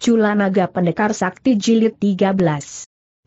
Cula Naga Pendekar Sakti Jilid 13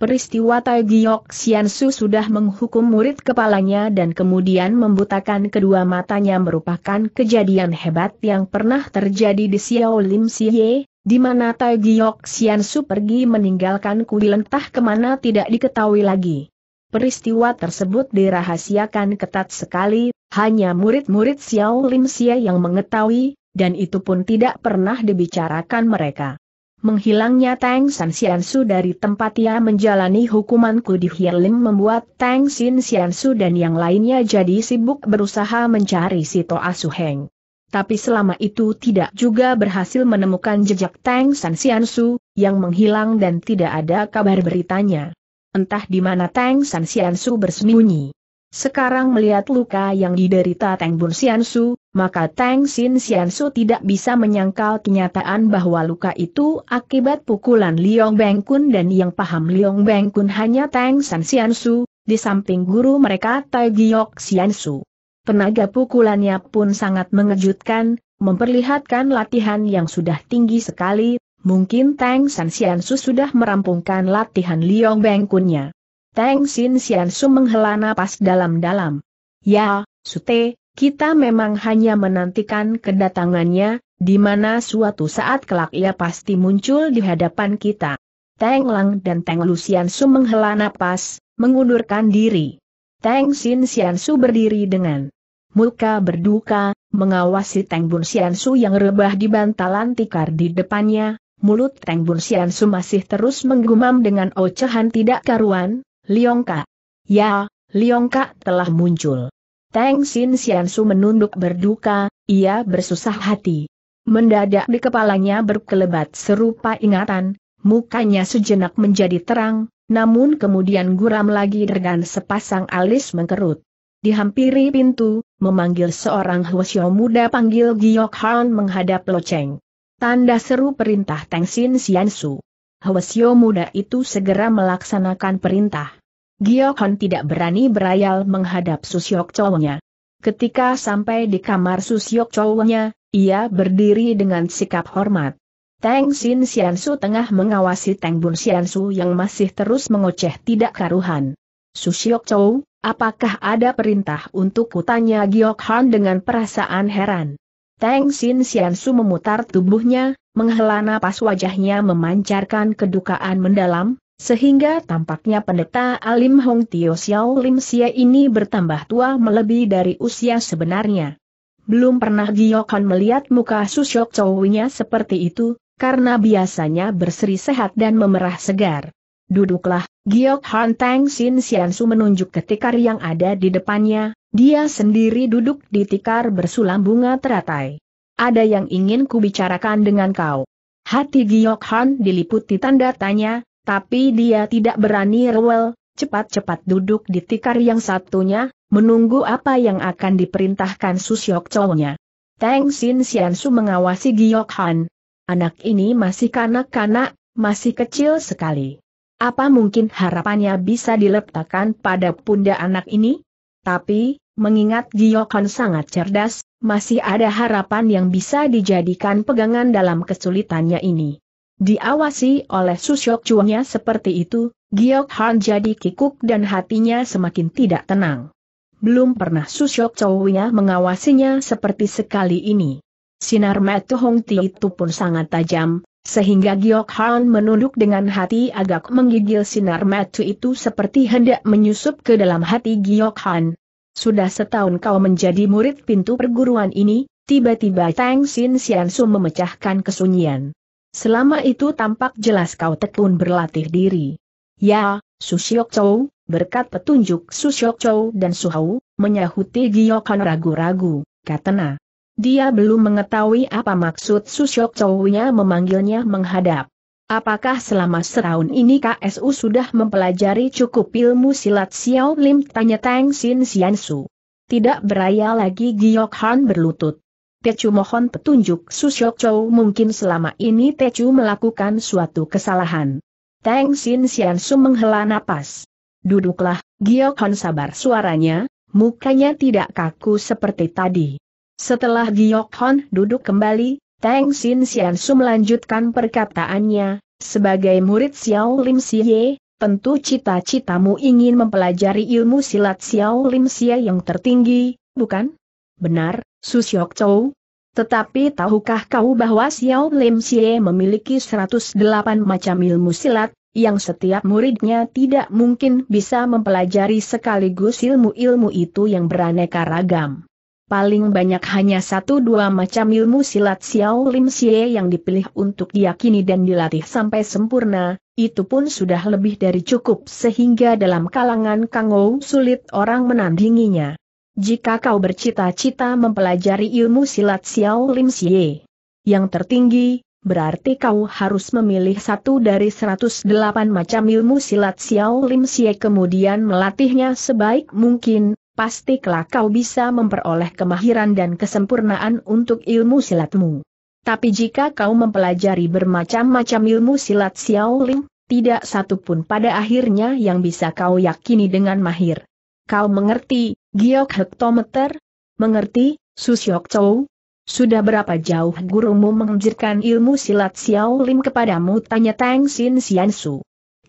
Peristiwa Tai Giok Siansu sudah menghukum murid kepalanya dan kemudian membutakan kedua matanya merupakan kejadian hebat yang pernah terjadi di Xiao Lim Xie, di mana Tai Giok Siansu pergi meninggalkan kuil entah ke mana tidak diketahui lagi. Peristiwa tersebut dirahasiakan ketat sekali, hanya murid-murid Xiao Lim Xie yang mengetahui, dan itu pun tidak pernah dibicarakan mereka. Menghilangnya Tang San Xiansu dari tempat ia menjalani hukumanku di membuat Tang Sin Xiansu dan yang lainnya jadi sibuk berusaha mencari si Toa Heng. Tapi selama itu tidak juga berhasil menemukan jejak Tang San Xiansu, yang menghilang dan tidak ada kabar beritanya. Entah di mana Tang San Xiansu bersembunyi. Sekarang melihat luka yang diderita Teng Bun Xiansu, maka Teng Sin Xiansu tidak bisa menyangkal kenyataan bahwa luka itu akibat pukulan Liong Beng Kun dan yang paham Liong Beng Kun hanya Teng San Xiansu, di samping guru mereka Tai Giok Xiansu. Tenaga pukulannya pun sangat mengejutkan, memperlihatkan latihan yang sudah tinggi sekali, mungkin Teng San Xiansu sudah merampungkan latihan Liong Beng Kunnya. Teng Sin Sian Su menghela napas dalam-dalam. Ya, Sute, kita memang hanya menantikan kedatangannya, di mana suatu saat kelak ia pasti muncul di hadapan kita. Teng Lang dan Teng Lucian Su menghela napas, mengundurkan diri. Teng Sin Sian Su berdiri dengan muka berduka, mengawasi Teng Bun Sian Su yang rebah di bantalan tikar di depannya, mulut Teng Bun Sian Su masih terus menggumam dengan ocehan tidak karuan, Liongka. Ya, Liongka telah muncul. Teng Sin Xiansu menunduk berduka, ia bersusah hati. Mendadak di kepalanya berkelebat serupa ingatan, mukanya sejenak menjadi terang, namun kemudian guram lagi dengan sepasang alis mengkerut. Dihampiri pintu, memanggil seorang Hwasyo muda panggil Giok Han menghadap Loceng. Tanda seru perintah Teng Sin Xiansu. Hwasyo muda itu segera melaksanakan perintah. Giokon tidak berani berayal menghadap Susyok Chow-nya. Ketika sampai di kamar Susyok Chow-nya, ia berdiri dengan sikap hormat. Teng Sin Xiansu tengah mengawasi Teng Bun Xiansu yang masih terus mengoceh tidak karuhan. Susyok Chow, apakah ada perintah untuk kutanya Giok Han dengan perasaan heran? Teng Sin Xiansu memutar tubuhnya, menghela napas wajahnya memancarkan kedukaan mendalam, sehingga tampaknya pendeta Alim Hong Tio Xiao Lim Xie ini bertambah tua melebihi dari usia sebenarnya. Belum pernah Giokon melihat muka Susyok Chowinya seperti itu, karena biasanya berseri sehat dan memerah segar. Duduklah, Giok Han Tang Sin Xiansu menunjuk ke tikar yang ada di depannya, dia sendiri duduk di tikar bersulam bunga teratai. Ada yang ingin kubicarakan dengan kau. Hati Giok Han diliputi tanda tanya, tapi dia tidak berani rewel, cepat-cepat duduk di tikar yang satunya, menunggu apa yang akan diperintahkan Susyok Chow-nya. Teng Sin Xiansu mengawasi Giok Han. Anak ini masih kanak-kanak, masih kecil sekali. Apa mungkin harapannya bisa diletakkan pada pundak anak ini? Tapi, Mengingat Giokon sangat cerdas, masih ada harapan yang bisa dijadikan pegangan dalam kesulitannya ini. Diawasi oleh Susyok Chuangnya seperti itu, Giok Han jadi kikuk dan hatinya semakin tidak tenang. Belum pernah Susyok Chuangnya mengawasinya seperti sekali ini. Sinar mata Hong Ti itu pun sangat tajam, sehingga Giok Han menunduk dengan hati agak menggigil sinar mata itu seperti hendak menyusup ke dalam hati Giok Han. Sudah setahun kau menjadi murid pintu perguruan ini, tiba-tiba Tang Sin Xiansu memecahkan kesunyian. Selama itu tampak jelas kau tekun berlatih diri. Ya, Susyok Chow, berkat petunjuk Susyok Chow dan Suhau, menyahuti Giokan ragu-ragu, katena. Dia belum mengetahui apa maksud Susyok Chow-nya memanggilnya menghadap. Apakah selama setahun ini KSU sudah mempelajari cukup ilmu silat Xiao Lim? Tanya Tang Sin Xiansu. Tidak beraya lagi Giok Han berlutut. Tecu mohon petunjuk Susyok Chow mungkin selama ini Tecu melakukan suatu kesalahan. Tang Sin Xiansu menghela napas. Duduklah, Giok Han sabar suaranya, mukanya tidak kaku seperti tadi. Setelah Giok Han duduk kembali, Tang Xin Xian Su melanjutkan perkataannya, sebagai murid Xiao Lim Xie, tentu cita-citamu ingin mempelajari ilmu silat Xiao Lim Xie yang tertinggi, bukan? Benar, Su Xiok Chou. Tetapi tahukah kau bahwa Xiao Lim Xie memiliki 108 macam ilmu silat, yang setiap muridnya tidak mungkin bisa mempelajari sekaligus ilmu-ilmu itu yang beraneka ragam paling banyak hanya satu dua macam ilmu silat Xiao Lim Xie yang dipilih untuk diyakini dan dilatih sampai sempurna, itu pun sudah lebih dari cukup sehingga dalam kalangan Kangou sulit orang menandinginya. Jika kau bercita-cita mempelajari ilmu silat Xiao Lim Xie yang tertinggi, berarti kau harus memilih satu dari 108 macam ilmu silat Xiao Lim Xie kemudian melatihnya sebaik mungkin, pasti kelak kau bisa memperoleh kemahiran dan kesempurnaan untuk ilmu silatmu. Tapi jika kau mempelajari bermacam-macam ilmu silat Xiao Lim, tidak satu pun pada akhirnya yang bisa kau yakini dengan mahir. Kau mengerti, giok hektometer? Mengerti, Susyok Chou? Sudah berapa jauh gurumu mengajarkan ilmu silat Xiao Lim kepadamu? Tanya Tang Xin Xiansu.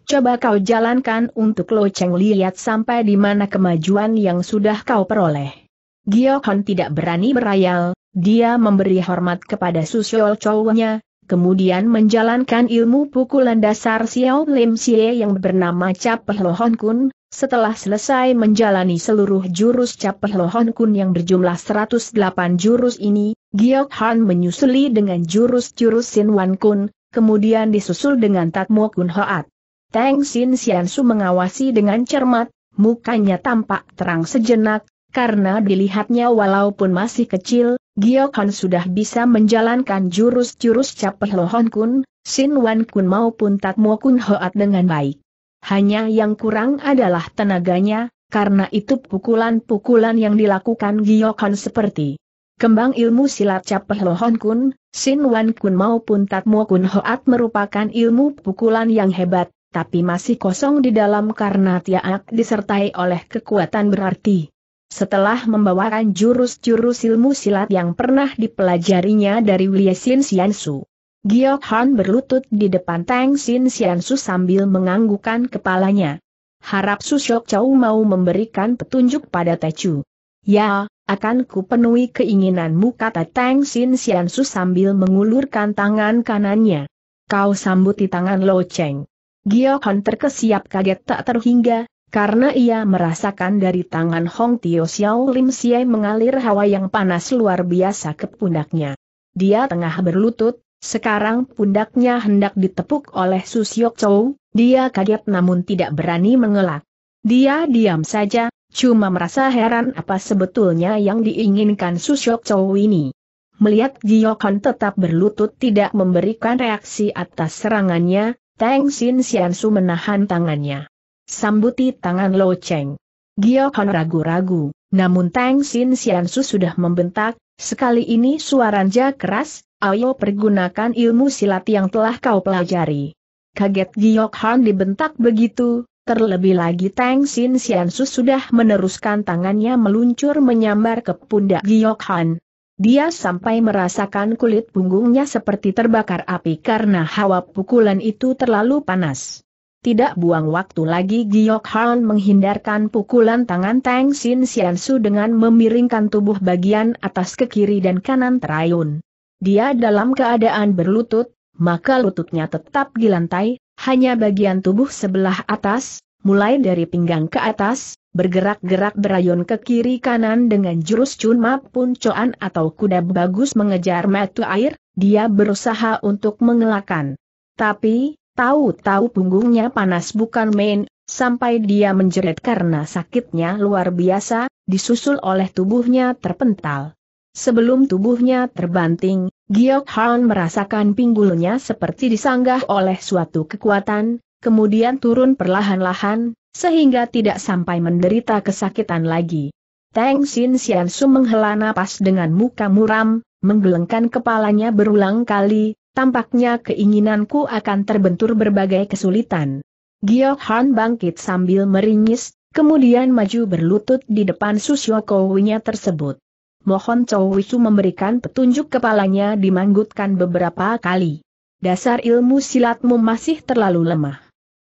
Coba kau jalankan untuk Lo Cheng lihat sampai di mana kemajuan yang sudah kau peroleh. Gio Hon tidak berani berayal, dia memberi hormat kepada Susyol Chow-nya, kemudian menjalankan ilmu pukulan dasar Xiao Lim Xie yang bernama Capeh Lohon Kun, setelah selesai menjalani seluruh jurus Capeh Lohon Kun yang berjumlah 108 jurus ini, Giok Han menyusuli dengan jurus-jurus Sin Wan Kun, kemudian disusul dengan Tatmo Kun Hoat. Tang Xin Xiansu mengawasi dengan cermat, mukanya tampak terang sejenak, karena dilihatnya walaupun masih kecil, Giok Han sudah bisa menjalankan jurus-jurus Capeh Lohon Kun, Sin Wan Kun maupun Tatmo Kun Hoat dengan baik. Hanya yang kurang adalah tenaganya, karena itu pukulan-pukulan yang dilakukan Giok Han seperti kembang ilmu silat Capeh Lohon Kun, Sin Wan Kun maupun Tatmo Kun Hoat merupakan ilmu pukulan yang hebat, tapi masih kosong di dalam karena tiak disertai oleh kekuatan berarti. Setelah membawakan jurus-jurus ilmu silat yang pernah dipelajarinya dari Sin Xiansu, Giok Han berlutut di depan Tang Xin Xiansu sambil menganggukkan kepalanya. Harap Su Shok Chow mau memberikan petunjuk pada Tecu. Ya, akan ku penuhi keinginanmu kata Tang Xin Xiansu sambil mengulurkan tangan kanannya. Kau sambuti tangan Lo Cheng. Giokon terkesiap kaget tak terhingga, karena ia merasakan dari tangan Hong Tio Xiao Lim Xie mengalir hawa yang panas luar biasa ke pundaknya. Dia tengah berlutut, sekarang pundaknya hendak ditepuk oleh Susyok Chow, dia kaget namun tidak berani mengelak. Dia diam saja, cuma merasa heran apa sebetulnya yang diinginkan Susyok Chow ini. Melihat Giokon tetap berlutut tidak memberikan reaksi atas serangannya, Tang Xin Xiansu menahan tangannya. Sambuti tangan Lo Cheng. Gio Hon ragu-ragu, namun Tang Xin Xiansu sudah membentak, sekali ini suaranya keras, ayo pergunakan ilmu silat yang telah kau pelajari. Kaget Giok Han dibentak begitu, terlebih lagi Tang Xin Xiansu sudah meneruskan tangannya meluncur menyambar ke pundak Giok Han. Dia sampai merasakan kulit punggungnya seperti terbakar api karena hawa pukulan itu terlalu panas. Tidak buang waktu lagi Giok Han menghindarkan pukulan tangan Tang Xin Xiansu dengan memiringkan tubuh bagian atas ke kiri dan kanan terayun. Dia dalam keadaan berlutut, maka lututnya tetap di lantai, hanya bagian tubuh sebelah atas, mulai dari pinggang ke atas, bergerak-gerak berayun ke kiri kanan dengan jurus Chun pun Coan atau kuda bagus mengejar mata air, dia berusaha untuk mengelakkan. Tapi, tahu-tahu punggungnya panas bukan main, sampai dia menjerit karena sakitnya luar biasa, disusul oleh tubuhnya terpental. Sebelum tubuhnya terbanting, Giok Han merasakan pinggulnya seperti disanggah oleh suatu kekuatan, kemudian turun perlahan-lahan, sehingga tidak sampai menderita kesakitan lagi. Tang Xin Xiansu menghela napas dengan muka muram, menggelengkan kepalanya berulang kali, tampaknya keinginanku akan terbentur berbagai kesulitan. Giok Han bangkit sambil meringis, kemudian maju berlutut di depan Susyokowinya tersebut. mohon Chow Wisu memberikan petunjuk kepalanya dimanggutkan beberapa kali. Dasar ilmu silatmu masih terlalu lemah.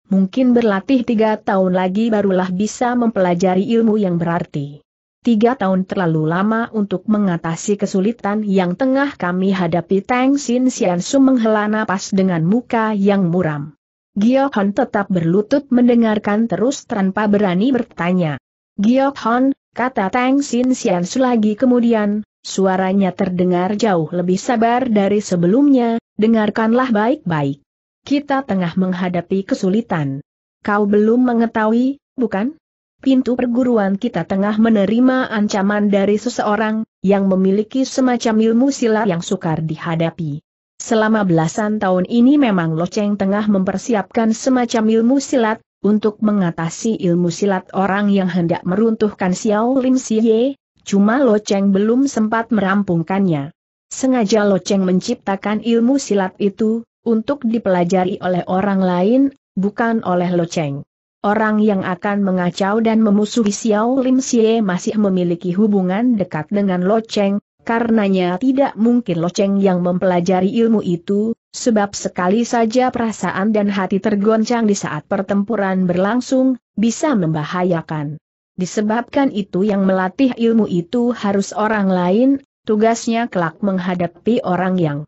Mungkin berlatih tiga tahun lagi barulah bisa mempelajari ilmu yang berarti. Tiga tahun terlalu lama untuk mengatasi kesulitan yang tengah kami hadapi Tang Sin Sian Su menghela napas dengan muka yang muram. Giok Hon tetap berlutut mendengarkan terus tanpa berani bertanya. Giok Hon, kata Tang Sin Sian Su lagi kemudian, suaranya terdengar jauh lebih sabar dari sebelumnya, dengarkanlah baik-baik. Kita tengah menghadapi kesulitan. Kau belum mengetahui, bukan? Pintu perguruan kita tengah menerima ancaman dari seseorang yang memiliki semacam ilmu silat yang sukar dihadapi. Selama belasan tahun ini memang Loceng tengah mempersiapkan semacam ilmu silat untuk mengatasi ilmu silat orang yang hendak meruntuhkan Xiao Lim Xie, cuma Loceng belum sempat merampungkannya. Sengaja Loceng menciptakan ilmu silat itu, untuk dipelajari oleh orang lain, bukan oleh Lo Cheng. Orang yang akan mengacau dan memusuhi Xiao Lim Xie masih memiliki hubungan dekat dengan Lo Cheng, karenanya tidak mungkin Lo Cheng yang mempelajari ilmu itu, sebab sekali saja perasaan dan hati tergoncang di saat pertempuran berlangsung, bisa membahayakan. Disebabkan itu yang melatih ilmu itu harus orang lain, tugasnya kelak menghadapi orang yang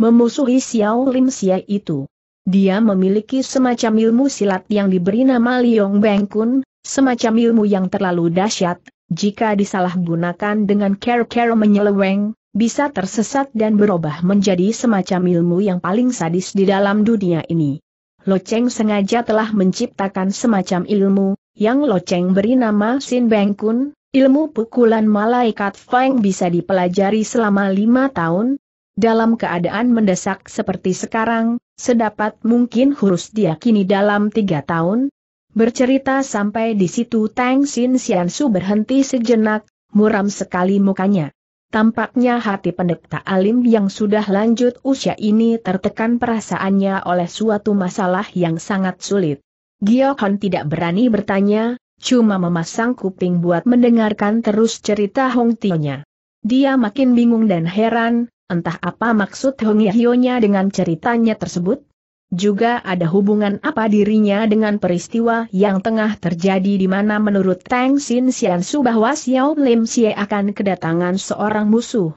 memusuhi Xiao Lim Xie itu. Dia memiliki semacam ilmu silat yang diberi nama Liong Beng Kun, semacam ilmu yang terlalu dahsyat, jika disalahgunakan dengan care-care menyeleweng, bisa tersesat dan berubah menjadi semacam ilmu yang paling sadis di dalam dunia ini. Lo Cheng sengaja telah menciptakan semacam ilmu, yang Lo Cheng beri nama Sin Beng Kun, ilmu pukulan malaikat Feng bisa dipelajari selama lima tahun, dalam keadaan mendesak seperti sekarang, sedapat mungkin harus diyakini dalam tiga tahun. Bercerita sampai di situ Tang Sin Su berhenti sejenak, muram sekali mukanya. Tampaknya hati pendeta alim yang sudah lanjut usia ini tertekan perasaannya oleh suatu masalah yang sangat sulit. Giok Hon tidak berani bertanya, cuma memasang kuping buat mendengarkan terus cerita Hong Tio-nya. Dia makin bingung dan heran, entah apa maksud Hong Yahyonya dengan ceritanya tersebut? Juga ada hubungan apa dirinya dengan peristiwa yang tengah terjadi di mana menurut Tang Sin Sian Su bahwa Xiao Lim Xie akan kedatangan seorang musuh.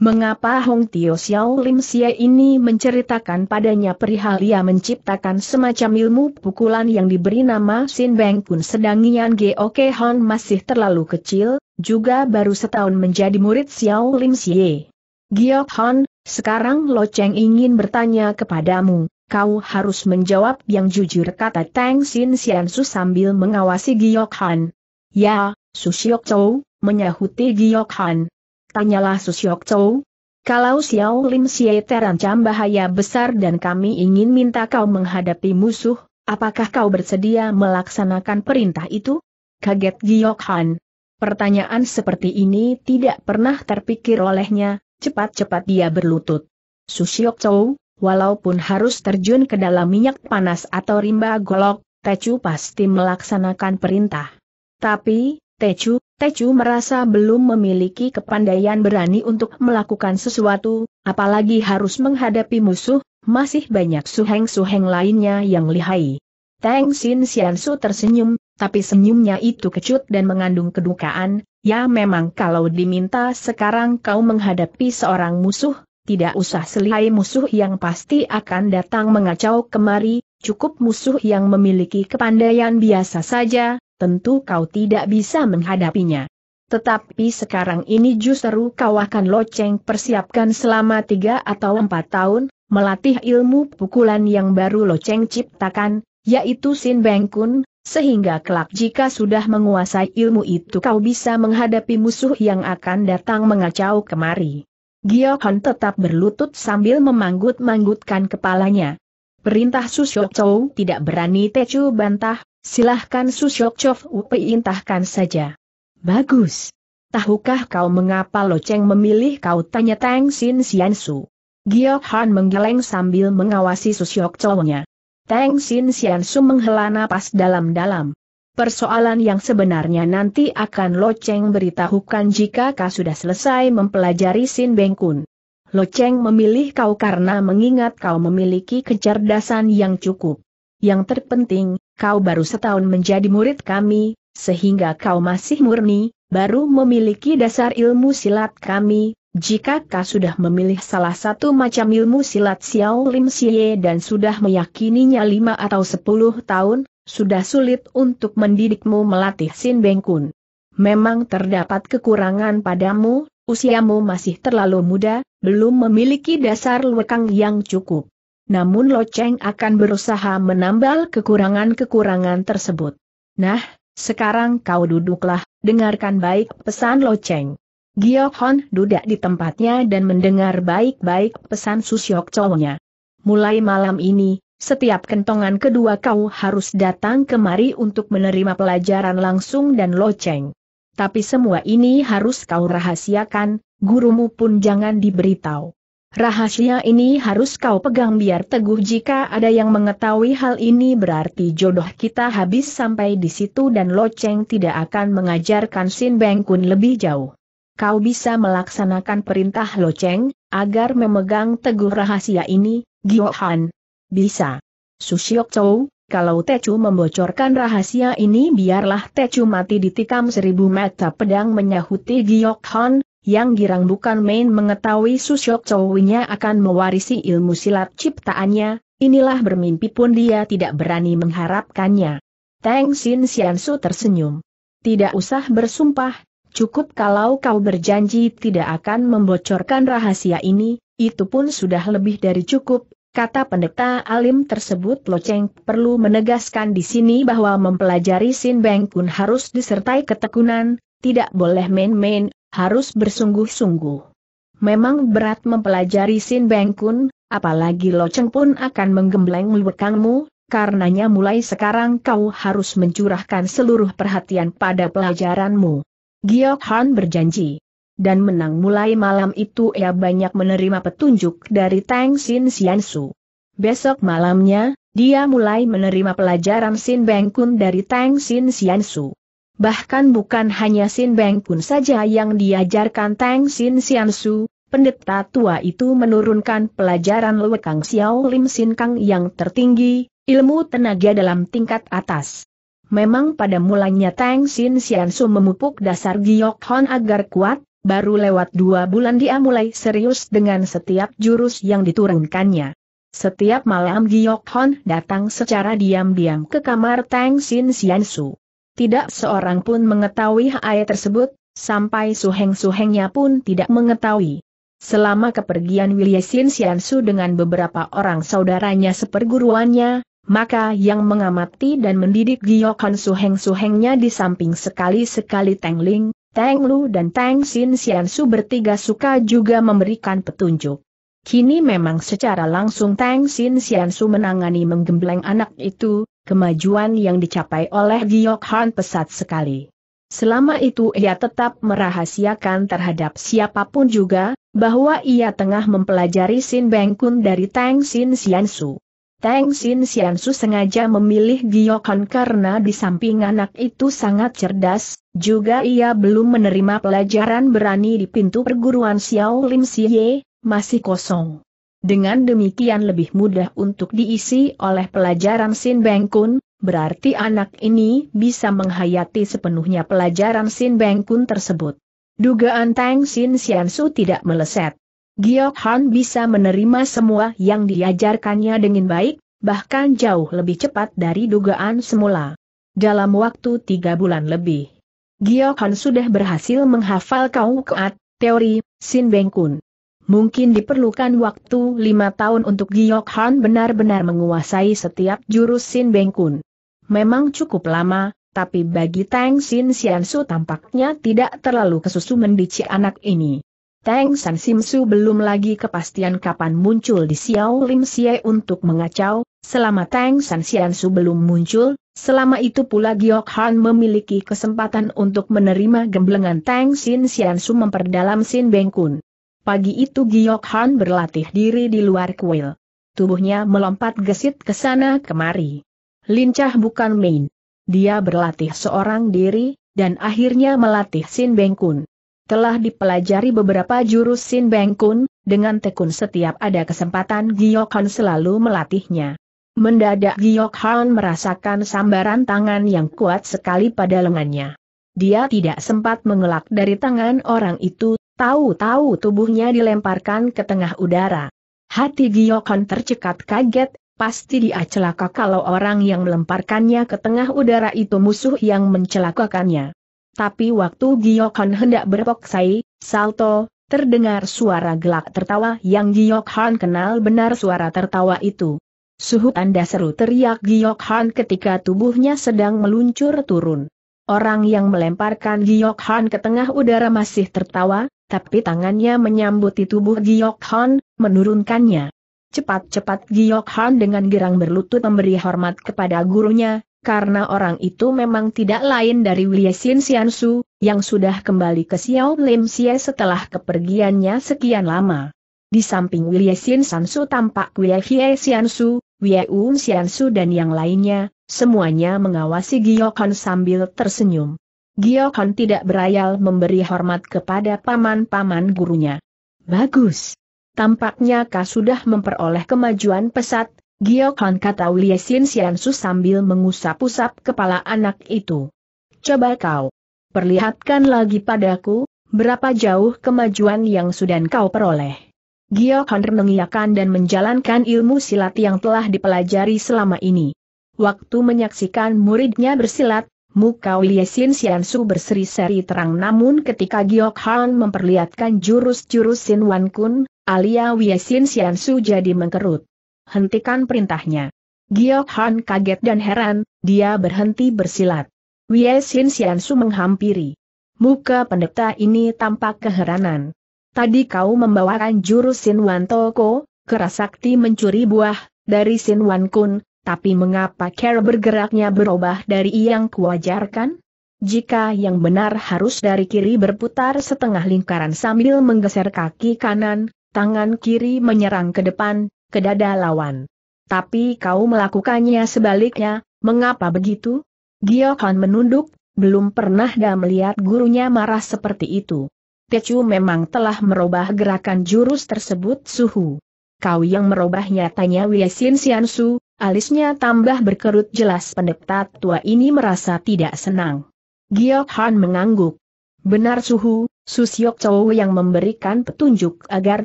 Mengapa Hong Tio Xiao Lim Xie ini menceritakan padanya perihal ia menciptakan semacam ilmu pukulan yang diberi nama Sin Beng Kun sedang Yan Oke Hon masih terlalu kecil, juga baru setahun menjadi murid Xiao Lim Xie. Giok Hon, sekarang Lo Cheng ingin bertanya kepadamu, kau harus menjawab yang jujur kata Tang Sin Sian Su sambil mengawasi Giok Han. Ya, Susyok Chou, menyahuti Giok Han. Tanyalah Susyok Chou. Kalau Xiao Lim Xie terancam bahaya besar dan kami ingin minta kau menghadapi musuh, apakah kau bersedia melaksanakan perintah itu? Kaget Giok Han. Pertanyaan seperti ini tidak pernah terpikir olehnya, Cepat-cepat dia berlutut. Susyok Chow, walaupun harus terjun ke dalam minyak panas atau rimba golok, Tecu pasti melaksanakan perintah. Tapi, Tecu, Tecu merasa belum memiliki kepandaian berani untuk melakukan sesuatu, apalagi harus menghadapi musuh, masih banyak suheng-suheng lainnya yang lihai. Teng Sin Siansu tersenyum, tapi senyumnya itu kecut dan mengandung kedukaan, ya memang kalau diminta sekarang kau menghadapi seorang musuh, tidak usah selihai musuh yang pasti akan datang mengacau kemari, cukup musuh yang memiliki kepandaian biasa saja, tentu kau tidak bisa menghadapinya. Tetapi sekarang ini justru kau akan loceng persiapkan selama tiga atau empat tahun, melatih ilmu pukulan yang baru loceng ciptakan, yaitu Sin Beng Kun, sehingga kelak jika sudah menguasai ilmu itu kau bisa menghadapi musuh yang akan datang mengacau kemari. Giok Han tetap berlutut sambil memanggut-manggutkan kepalanya. Perintah Susyok Chow tidak berani Tecu bantah, silahkan Susyok Chow intahkan saja. Bagus. Tahukah kau mengapa Lo Cheng memilih kau tanya Tang Sin Sian Su? Giok Han menggeleng sambil mengawasi Susyok Chow-nya. Tang Sin Sian Su menghela napas dalam-dalam. Persoalan yang sebenarnya nanti akan Lo Cheng beritahukan jika kau sudah selesai mempelajari Sin Beng Kun. Lo Cheng memilih kau karena mengingat kau memiliki kecerdasan yang cukup. Yang terpenting, kau baru setahun menjadi murid kami, sehingga kau masih murni, baru memiliki dasar ilmu silat kami, jika kau sudah memilih salah satu macam ilmu silat Xiao Lim Xie dan sudah meyakininya lima atau sepuluh tahun, sudah sulit untuk mendidikmu melatih Sin Beng Kun. Memang terdapat kekurangan padamu, usiamu masih terlalu muda, belum memiliki dasar lekang yang cukup. Namun Lo Cheng akan berusaha menambal kekurangan-kekurangan tersebut. Nah, sekarang kau duduklah, dengarkan baik pesan Lo Cheng. Giok Hon duduk di tempatnya dan mendengar baik-baik pesan Susyok cowoknya. Mulai malam ini, setiap kentongan kedua kau harus datang kemari untuk menerima pelajaran langsung dan Lo Cheng. Tapi semua ini harus kau rahasiakan, gurumu pun jangan diberitahu. Rahasia ini harus kau pegang biar teguh jika ada yang mengetahui hal ini berarti jodoh kita habis sampai di situ dan Lo Cheng tidak akan mengajarkan Sin Beng Kun lebih jauh. Kau bisa melaksanakan perintah Lo Cheng, agar memegang teguh rahasia ini, Gio Han. Bisa. Susyok Chow, kalau Tecu membocorkan rahasia ini biarlah Tecu mati ditikam seribu mata pedang menyahuti Giok Han, yang girang bukan main mengetahui Susyok Chowinya akan mewarisi ilmu silat ciptaannya, inilah bermimpi pun dia tidak berani mengharapkannya. Teng Sin Siansu tersenyum. Tidak usah bersumpah, cukup kalau kau berjanji tidak akan membocorkan rahasia ini, itu pun sudah lebih dari cukup, Kata pendeta alim tersebut Loceng perlu menegaskan di sini bahwa mempelajari Sin Beng pun harus disertai ketekunan, tidak boleh main-main, harus bersungguh-sungguh. Memang berat mempelajari Sin Beng Kun, apalagi Loceng pun akan menggembleng lekangmu, karenanya mulai sekarang kau harus mencurahkan seluruh perhatian pada pelajaranmu. Giok Han berjanji dan menang mulai malam itu ia banyak menerima petunjuk dari Tang Sin Xiansu. Besok malamnya, dia mulai menerima pelajaran Sin Beng Kun dari Tang Sin Xiansu. Bahkan bukan hanya Sin Beng Kun saja yang diajarkan Tang Sin Xiansu, pendeta tua itu menurunkan pelajaran Lekang Xiao Lim Sin Kang yang tertinggi, ilmu tenaga dalam tingkat atas. Memang pada mulanya Tang Sin Xiansu memupuk dasar Giok Hon agar kuat, baru lewat dua bulan dia mulai serius dengan setiap jurus yang diturunkannya. Setiap malam Giok Hon datang secara diam-diam ke kamar Tang Sin Su. Tidak seorang pun mengetahui hal tersebut, sampai suheng-suhengnya pun tidak mengetahui. Selama kepergian Willy Sin Su dengan beberapa orang saudaranya seperguruannya, maka yang mengamati dan mendidik Giok Hon suheng-suhengnya di samping sekali-sekali Teng Ling, Tang Lu dan Tang Sin Sian Su bertiga suka juga memberikan petunjuk. Kini memang secara langsung Tang Sin Sian Su menangani menggembleng anak itu, kemajuan yang dicapai oleh Giok Han pesat sekali. Selama itu ia tetap merahasiakan terhadap siapa pun juga, bahwa ia tengah mempelajari Sin Beng Kun dari Tang Sin Sian Su. Tang Sin Su sengaja memilih Giokan karena di samping anak itu sangat cerdas, juga ia belum menerima pelajaran berani di pintu perguruan Xiao Lim Xie, masih kosong. Dengan demikian lebih mudah untuk diisi oleh pelajaran Sin Beng Kun, berarti anak ini bisa menghayati sepenuhnya pelajaran Sin Beng Kun tersebut. Dugaan Tang Sin Su tidak meleset. Giok Han bisa menerima semua yang diajarkannya dengan baik, bahkan jauh lebih cepat dari dugaan semula. Dalam waktu tiga bulan lebih, Giok Han sudah berhasil menghafal Kau Keat, teori, Sin Beng Kun. Mungkin diperlukan waktu lima tahun untuk Giok Han benar-benar menguasai setiap jurus Sin Beng Kun. Memang cukup lama, tapi bagi Tang Sin Su tampaknya tidak terlalu kesusu mendici anak ini. Tang San Simsu belum lagi kepastian kapan muncul di Xiao Lim Xie untuk mengacau, selama Tang San Su belum muncul, selama itu pula Giok Han memiliki kesempatan untuk menerima gemblengan Tang Sin Su memperdalam Sin Beng Kun. Pagi itu Giok Han berlatih diri di luar kuil. Tubuhnya melompat gesit ke sana kemari. Lincah bukan main. dia berlatih seorang diri, dan akhirnya melatih Sin Beng Kun. Telah dipelajari beberapa jurus Sin Beng Kun, dengan tekun setiap ada kesempatan Giok Han selalu melatihnya. Mendadak Giok Han merasakan sambaran tangan yang kuat sekali pada lengannya. Dia tidak sempat mengelak dari tangan orang itu, tahu-tahu tubuhnya dilemparkan ke tengah udara. Hati Giok Han tercekat kaget, Pasti dia celaka kalau orang yang melemparkannya ke tengah udara itu musuh yang mencelakakannya. Tapi waktu Giokhan hendak berpoksai, salto, terdengar suara gelak tertawa yang Giokhan kenal benar suara tertawa itu. Suhu tanda seru teriak Giokhan ketika tubuhnya sedang meluncur turun. Orang yang melemparkan Giokhan ke tengah udara masih tertawa, tapi tangannya menyambuti tubuh Giokhan, menurunkannya. Cepat-cepat Giok Han dengan girang berlutut memberi hormat kepada gurunya, karena orang itu memang tidak lain dari Wei Xin Xiansu, yang sudah kembali ke Xiao Lim Xie setelah kepergiannya sekian lama. Di samping Wei Xin Xiansu tampak Wei Hie Xiansu, Wei Un Xiansu dan yang lainnya, semuanya mengawasi Giok Han sambil tersenyum. Giok Han tidak berayal memberi hormat kepada paman-paman gurunya. Bagus. Tampaknya kau sudah memperoleh kemajuan pesat, Giokon kata Wiliesin Siansu sambil mengusap-usap kepala anak itu. Coba kau perlihatkan lagi padaku, berapa jauh kemajuan yang sudah kau peroleh. Giokon mengiyakan dan menjalankan ilmu silat yang telah dipelajari selama ini. Waktu menyaksikan muridnya bersilat, muka Wiliesin Siansu berseri-seri terang namun ketika Giok Han memperlihatkan jurus-jurus Sin Wan Kun, Alia Wiesin Siansu jadi mengkerut. Hentikan perintahnya. Giok Han kaget dan heran, dia berhenti bersilat. Wiesin Siansu menghampiri. Muka pendeta ini tampak keheranan. Tadi kau membawakan jurus Wan Toko, kerasakti mencuri buah, dari Wan Kun, tapi mengapa cara bergeraknya berubah dari yang kuajarkan? Jika yang benar harus dari kiri berputar setengah lingkaran sambil menggeser kaki kanan, tangan kiri menyerang ke depan, ke dada lawan. Tapi kau melakukannya sebaliknya, mengapa begitu? Giokon menunduk, belum pernah dah melihat gurunya marah seperti itu. Tecu memang telah merubah gerakan jurus tersebut suhu. Kau yang merubahnya tanya Wiesin Siansu, alisnya tambah berkerut jelas pendeta tua ini merasa tidak senang. Giok Han mengangguk. Benar suhu, Susyok Chow yang memberikan petunjuk agar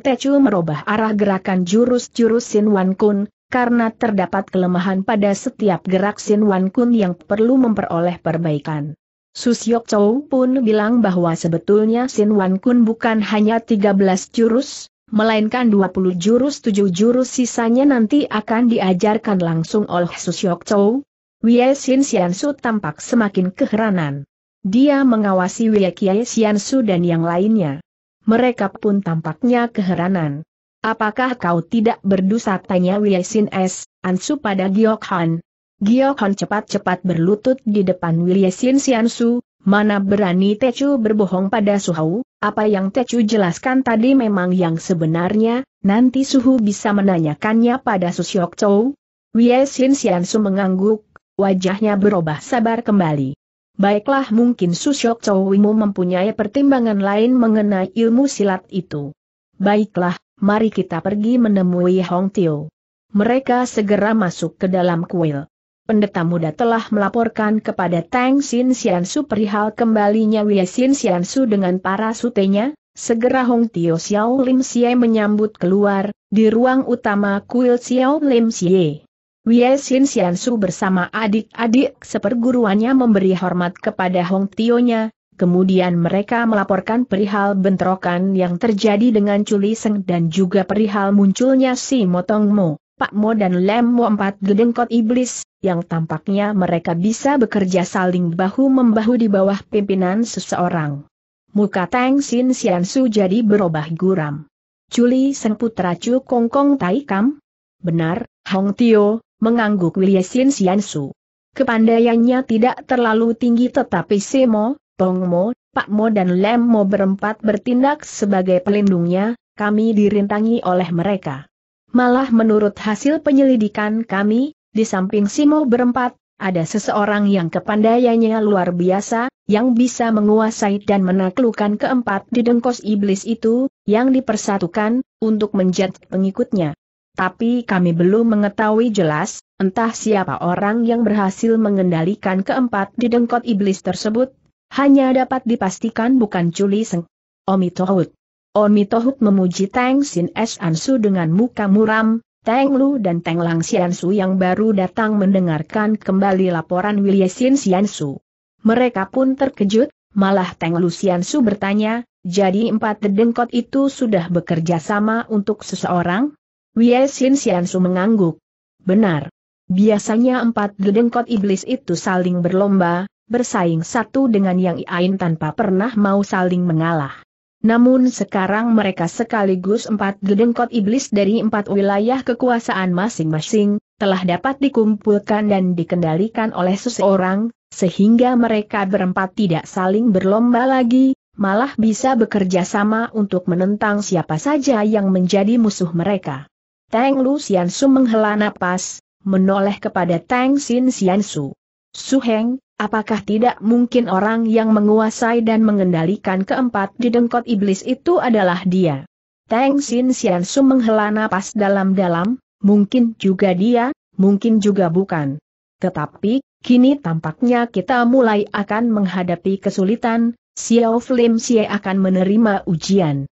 Tecu merubah arah gerakan jurus-jurus Sin Wan Kun, karena terdapat kelemahan pada setiap gerak Sin Wan Kun yang perlu memperoleh perbaikan. Susyok Chow pun bilang bahwa sebetulnya Sin Wan Kun bukan hanya 13 jurus, melainkan 20 jurus 7 jurus sisanya nanti akan diajarkan langsung oleh Susyok Chow. Wei Sin Xiansu tampak semakin keheranan. Dia mengawasi Wei Kiai Siansu dan yang lainnya. Mereka pun tampaknya keheranan. Apakah kau tidak berdosa tanya Wei Sin S, Ansu pada Giok Han. Giok Han cepat-cepat berlutut di depan Wei Sin Siansu, mana berani Tecu berbohong pada Suhu, apa yang Tecu jelaskan tadi memang yang sebenarnya, nanti Suhu bisa menanyakannya pada Susyok Chow. Wei Sin Siansu mengangguk, wajahnya berubah sabar kembali. Baiklah mungkin Susyok Chowimu mempunyai pertimbangan lain mengenai ilmu silat itu. Baiklah, mari kita pergi menemui Hong Tio. Mereka segera masuk ke dalam kuil. Pendeta muda telah melaporkan kepada Tang Sin Siansu perihal kembalinya Wei Sin Siansu dengan para sutenya, segera Hong Tio Xiao Lim Xie menyambut keluar, di ruang utama kuil Xiao Lim Xie. Wei Xin Xiansu bersama adik-adik seperguruannya memberi hormat kepada Hong Tio-nya, kemudian mereka melaporkan perihal bentrokan yang terjadi dengan Culi Seng dan juga perihal munculnya si Motong Mo, Pak Mo dan Lem Mo empat gedengkot iblis, yang tampaknya mereka bisa bekerja saling bahu-membahu di bawah pimpinan seseorang. Muka Tang Xin Xiansu jadi berubah guram. Culi Seng putra Chu Kong Kong Tai Kam? Benar, Hong Tio, mengangguk Wiliesin Siansu. Kepandaiannya tidak terlalu tinggi tetapi Semo, Mo, Pak Mo dan Lem Mo berempat bertindak sebagai pelindungnya, kami dirintangi oleh mereka. Malah menurut hasil penyelidikan kami, di samping Simo berempat, ada seseorang yang kepandaiannya luar biasa, yang bisa menguasai dan menaklukkan keempat didengkos iblis itu, yang dipersatukan, untuk menjadi pengikutnya. Tapi kami belum mengetahui jelas, entah siapa orang yang berhasil mengendalikan keempat didengkot iblis tersebut, hanya dapat dipastikan bukan Culi Seng. Omi Tohut. Omi Tohut memuji Tang Sin Es Ansu dengan muka muram, Teng Lu dan Teng Lang Su yang baru datang mendengarkan kembali laporan Wiliesin Su. Mereka pun terkejut, malah Teng Lu Su bertanya, jadi empat dedengkot itu sudah bekerja sama untuk seseorang? Wiliesin Su mengangguk. Benar. Biasanya empat dedengkot iblis itu saling berlomba, bersaing satu dengan yang lain tanpa pernah mau saling mengalah. Namun sekarang mereka sekaligus empat gedengkot iblis dari empat wilayah kekuasaan masing-masing, telah dapat dikumpulkan dan dikendalikan oleh seseorang, sehingga mereka berempat tidak saling berlomba lagi, malah bisa bekerja sama untuk menentang siapa saja yang menjadi musuh mereka. Tang Lu Xiansu menghela napas, menoleh kepada Tang Xin Xiansu. Su Heng, Apakah tidak mungkin orang yang menguasai dan mengendalikan keempat di dengkot iblis itu adalah dia? Teng Sin Sian Su menghela napas dalam-dalam, mungkin juga dia, mungkin juga bukan. Tetapi, kini tampaknya kita mulai akan menghadapi kesulitan, Xiao Flim Xie akan menerima ujian.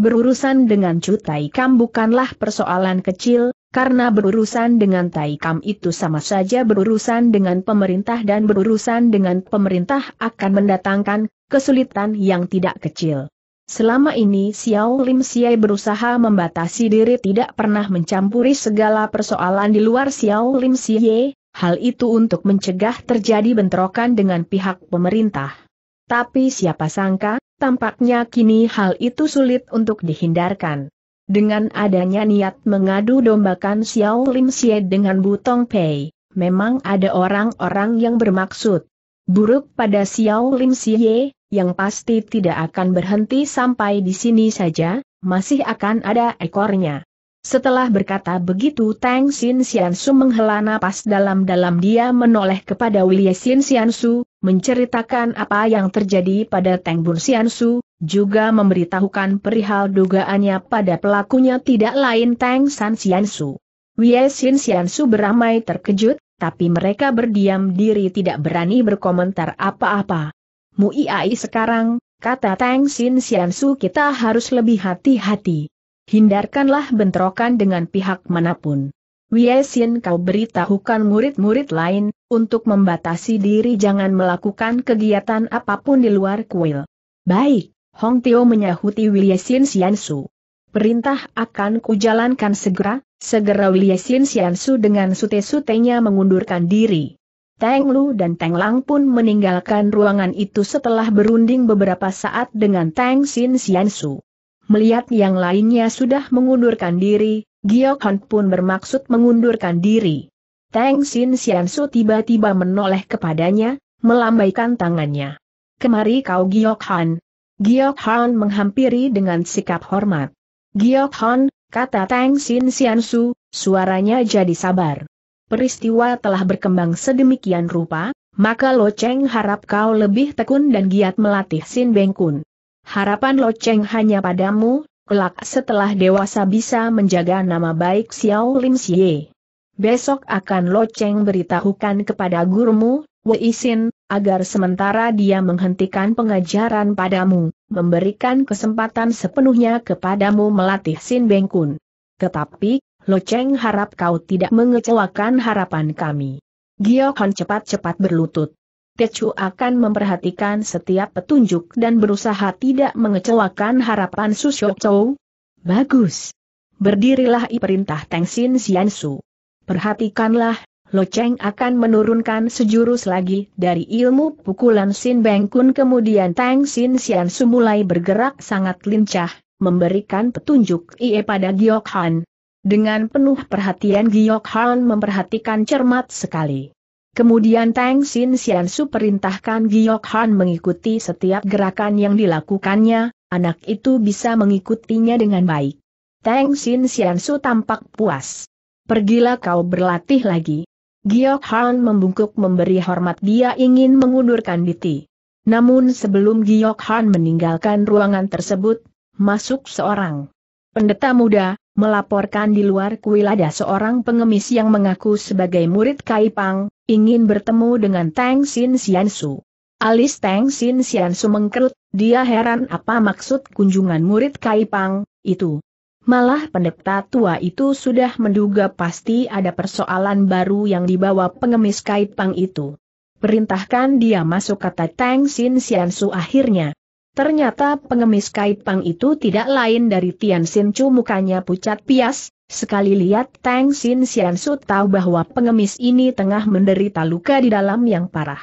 Berurusan dengan Cutai Kam bukanlah persoalan kecil, karena berurusan dengan Taikam itu sama saja berurusan dengan pemerintah dan berurusan dengan pemerintah akan mendatangkan kesulitan yang tidak kecil. Selama ini Xiao Lim Xie berusaha membatasi diri tidak pernah mencampuri segala persoalan di luar Xiao Lim Xie, hal itu untuk mencegah terjadi bentrokan dengan pihak pemerintah. Tapi siapa sangka, tampaknya kini hal itu sulit untuk dihindarkan. Dengan adanya niat mengadu dombakan Xiao Lim Xie dengan Butong Pei, memang ada orang-orang yang bermaksud buruk pada Xiao Lim Xie, yang pasti tidak akan berhenti sampai di sini saja, masih akan ada ekornya. Setelah berkata begitu Tang Xin Xiansu menghela napas dalam-dalam dia menoleh kepada Willie Xin Xiansu, menceritakan apa yang terjadi pada Tang Bun Xiansu, juga memberitahukan perihal dugaannya pada pelakunya tidak lain Tang San Xiansu. Willie Xin Xiansu beramai terkejut, tapi mereka berdiam diri tidak berani berkomentar apa-apa. Mu Iai sekarang, kata Tang Xin Xiansu kita harus lebih hati-hati hindarkanlah bentrokan dengan pihak mana pun. Wiesin kau beritahukan murid-murid lain, untuk membatasi diri jangan melakukan kegiatan apa pun di luar kuil. Baik, Hong Tio menyahuti Wiesin Siansu. Perintah akan kujalankan segera, segera Wiesin Siansu dengan sute-sutenya mengundurkan diri. Teng Lu dan Teng Lang pun meninggalkan ruangan itu setelah berunding beberapa saat dengan Teng Sin Siansu. Melihat yang lainnya sudah mengundurkan diri, Giok Han pun bermaksud mengundurkan diri. Tang Sin Su tiba-tiba menoleh kepadanya, melambaikan tangannya. Kemari kau Giok Han. Giok Han menghampiri dengan sikap hormat. Giok Han, kata Tang Sin Su, suaranya jadi sabar. Peristiwa telah berkembang sedemikian rupa, maka Lo Cheng harap kau lebih tekun dan giat melatih Sin Beng Kun. Harapan Lo Cheng hanya padamu, kelak setelah dewasa bisa menjaga nama baik Xiao Lim Xie. Besok akan Lo Cheng beritahukan kepada gurumu, Wei Xin, agar sementara dia menghentikan pengajaran padamu, memberikan kesempatan sepenuhnya kepadamu melatih Sin Beng Kun. Tetapi, Lo Cheng harap kau tidak mengecewakan harapan kami. Giok Han cepat-cepat berlutut. Tecu akan memperhatikan setiap petunjuk dan berusaha tidak mengecewakan harapan Su Chou. Bagus. Berdirilah i perintah Teng Sin Xiansu. Perhatikanlah, Lo Cheng akan menurunkan sejurus lagi dari ilmu pukulan Sin Beng Kun kemudian Tang Sin Xiansu mulai bergerak sangat lincah, memberikan petunjuk Ie pada Giok Han. Dengan penuh perhatian Giok Han memperhatikan cermat sekali. Kemudian Tang Sin Su perintahkan Giok Han mengikuti setiap gerakan yang dilakukannya, anak itu bisa mengikutinya dengan baik. Tang Sin Su tampak puas. Pergilah kau berlatih lagi. Giok Han membungkuk memberi hormat dia ingin mengundurkan diri. Namun sebelum Giok Han meninggalkan ruangan tersebut, masuk seorang pendeta muda, melaporkan di luar kuil ada seorang pengemis yang mengaku sebagai murid Kaipang, ingin bertemu dengan Tang Sin Siansu. Alis Tang Sin Siansu mengkerut, dia heran apa maksud kunjungan murid Kaipang, itu. Malah pendeta tua itu sudah menduga pasti ada persoalan baru yang dibawa pengemis Kaipang itu. Perintahkan dia masuk kata Tang Sin Siansu akhirnya. Ternyata pengemis Kaipang itu tidak lain dari Tian Sin Chu mukanya pucat pias, sekali lihat Tang Sin Siansu tahu bahwa pengemis ini tengah menderita luka di dalam yang parah.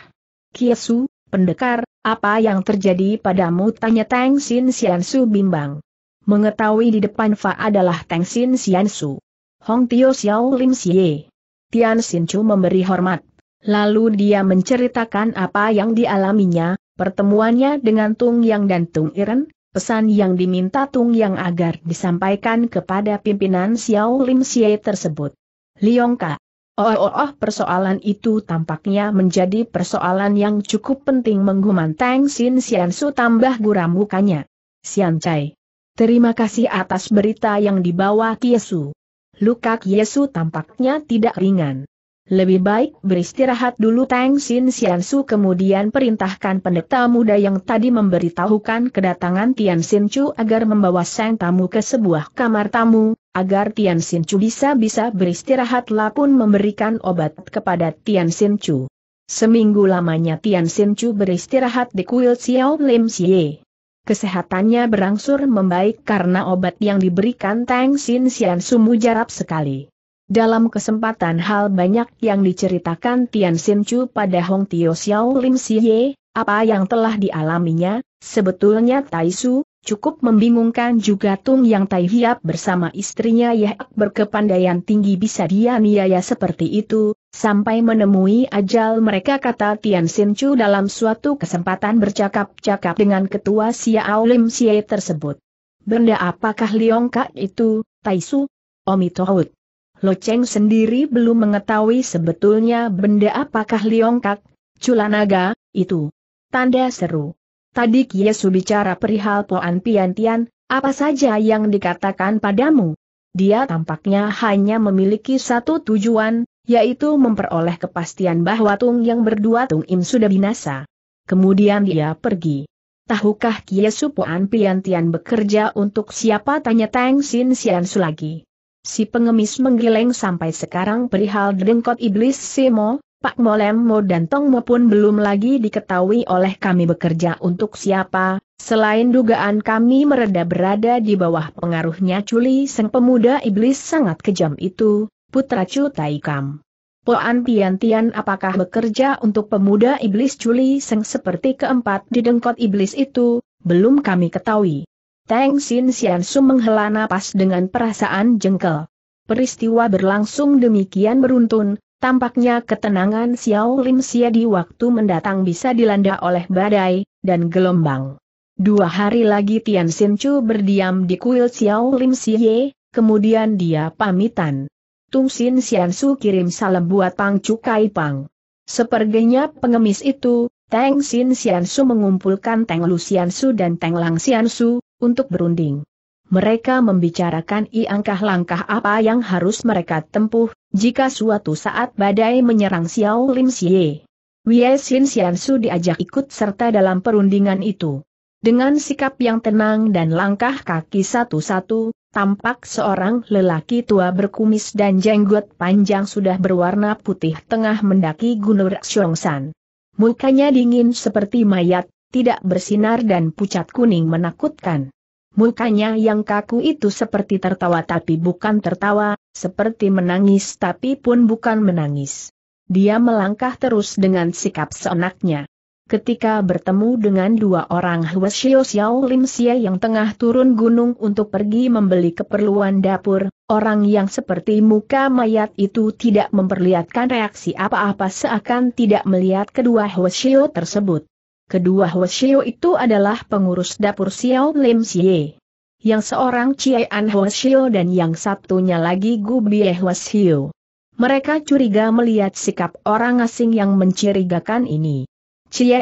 Kiesu, pendekar, apa yang terjadi padamu tanya Tang Sin Siansu bimbang mengetahui di depan Fa adalah Teng Sin Su. Hong Tio Xiao Lim Xie. Tian Sin Chu memberi hormat. Lalu dia menceritakan apa yang dialaminya, pertemuannya dengan Tung Yang dan Tung Iren, pesan yang diminta Tung Yang agar disampaikan kepada pimpinan Xiao Lim Xie tersebut. Liong Ka. Oh, oh, oh, persoalan itu tampaknya menjadi persoalan yang cukup penting mengguman Tang Sin Su tambah guram mukanya. Sian Chai. Terima kasih atas berita yang dibawa Kiesu. Luka Kiesu tampaknya tidak ringan. Lebih baik beristirahat dulu Tang Sin Su kemudian perintahkan pendeta muda yang tadi memberitahukan kedatangan Tian Sin Chu agar membawa sang tamu ke sebuah kamar tamu, agar Tian Sin Chu bisa-bisa beristirahat pun memberikan obat kepada Tian Sin Chu. Seminggu lamanya Tian Sin Chu beristirahat di kuil Xiao Lim Xie kesehatannya berangsur membaik karena obat yang diberikan Tang Sin Sian Su mujarab sekali. Dalam kesempatan hal banyak yang diceritakan Tian Sin Chu pada Hong Tio Xiao Lim Xie, apa yang telah dialaminya, sebetulnya Tai Su, cukup membingungkan juga Tung Yang Tai Hiap bersama istrinya Yak berkepandaian tinggi bisa dia niaya seperti itu, sampai menemui ajal mereka kata Tian Sin Chu dalam suatu kesempatan bercakap-cakap dengan ketua Xiao Lim Xie tersebut. Benda apakah Liong Kak itu, Tai Su? Omi Tohut. Lo Cheng sendiri belum mengetahui sebetulnya benda apakah Liong Kak, Culanaga, itu. Tanda seru. Tadi Kiesu bicara perihal Poan Piantian, apa saja yang dikatakan padamu? Dia tampaknya hanya memiliki satu tujuan, yaitu memperoleh kepastian bahwa Tung yang berdua Tung Im sudah binasa. Kemudian dia pergi. Tahukah Kiesu Poan Piantian bekerja untuk siapa tanya Tang Sin Sian lagi. Si pengemis menggeleng sampai sekarang perihal dengkot iblis Simo, Pak Molem Mo dan Tong Mo pun belum lagi diketahui oleh kami bekerja untuk siapa, selain dugaan kami mereda berada di bawah pengaruhnya Culi Seng pemuda iblis sangat kejam itu, putra Chu Taikam. Poan Piantian apakah bekerja untuk pemuda iblis Culi Seng seperti keempat di dengkot iblis itu, belum kami ketahui. Teng Sin Sian Su menghela napas dengan perasaan jengkel. Peristiwa berlangsung demikian beruntun, Tampaknya ketenangan Xiao Lim Xie di waktu mendatang bisa dilanda oleh badai, dan gelombang. Dua hari lagi Tian Xin Chu berdiam di kuil Xiao Lim Xie, kemudian dia pamitan. Tung Xin Xian Su kirim salam buat Pang Chu Kai Pang. Seperginya pengemis itu, Teng Xin Xian Su mengumpulkan Teng Lu Xian Su dan Teng Lang Xian Su, untuk berunding. Mereka membicarakan i langkah-langkah apa yang harus mereka tempuh, jika suatu saat badai menyerang Xiao Lim Xie. Wei Xin Su diajak ikut serta dalam perundingan itu. Dengan sikap yang tenang dan langkah kaki satu-satu, tampak seorang lelaki tua berkumis dan jenggot panjang sudah berwarna putih tengah mendaki gunung Xiongsan. Mukanya dingin seperti mayat, tidak bersinar dan pucat kuning menakutkan. Mukanya yang kaku itu seperti tertawa tapi bukan tertawa, seperti menangis tapi pun bukan menangis. Dia melangkah terus dengan sikap seenaknya. Ketika bertemu dengan dua orang Hwasyo Xiao Lim Xie yang tengah turun gunung untuk pergi membeli keperluan dapur, orang yang seperti muka mayat itu tidak memperlihatkan reaksi apa-apa seakan tidak melihat kedua Hwasyo tersebut. Kedua Hwasyo itu adalah pengurus dapur Xiao Lim Xie. Yang seorang An Hwasyo dan yang satunya lagi Gu Bie Hwasyo. Mereka curiga melihat sikap orang asing yang mencurigakan ini.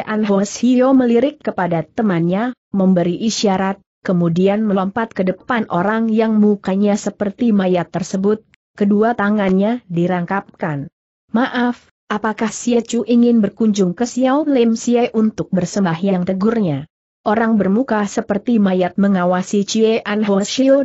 An Hio melirik kepada temannya, memberi isyarat, kemudian melompat ke depan orang yang mukanya seperti mayat tersebut, kedua tangannya dirangkapkan. Maaf, apakah Xie Chu ingin berkunjung ke Xiao Lim Xie untuk bersembahyang tegurnya? Orang bermuka seperti mayat mengawasi Cie An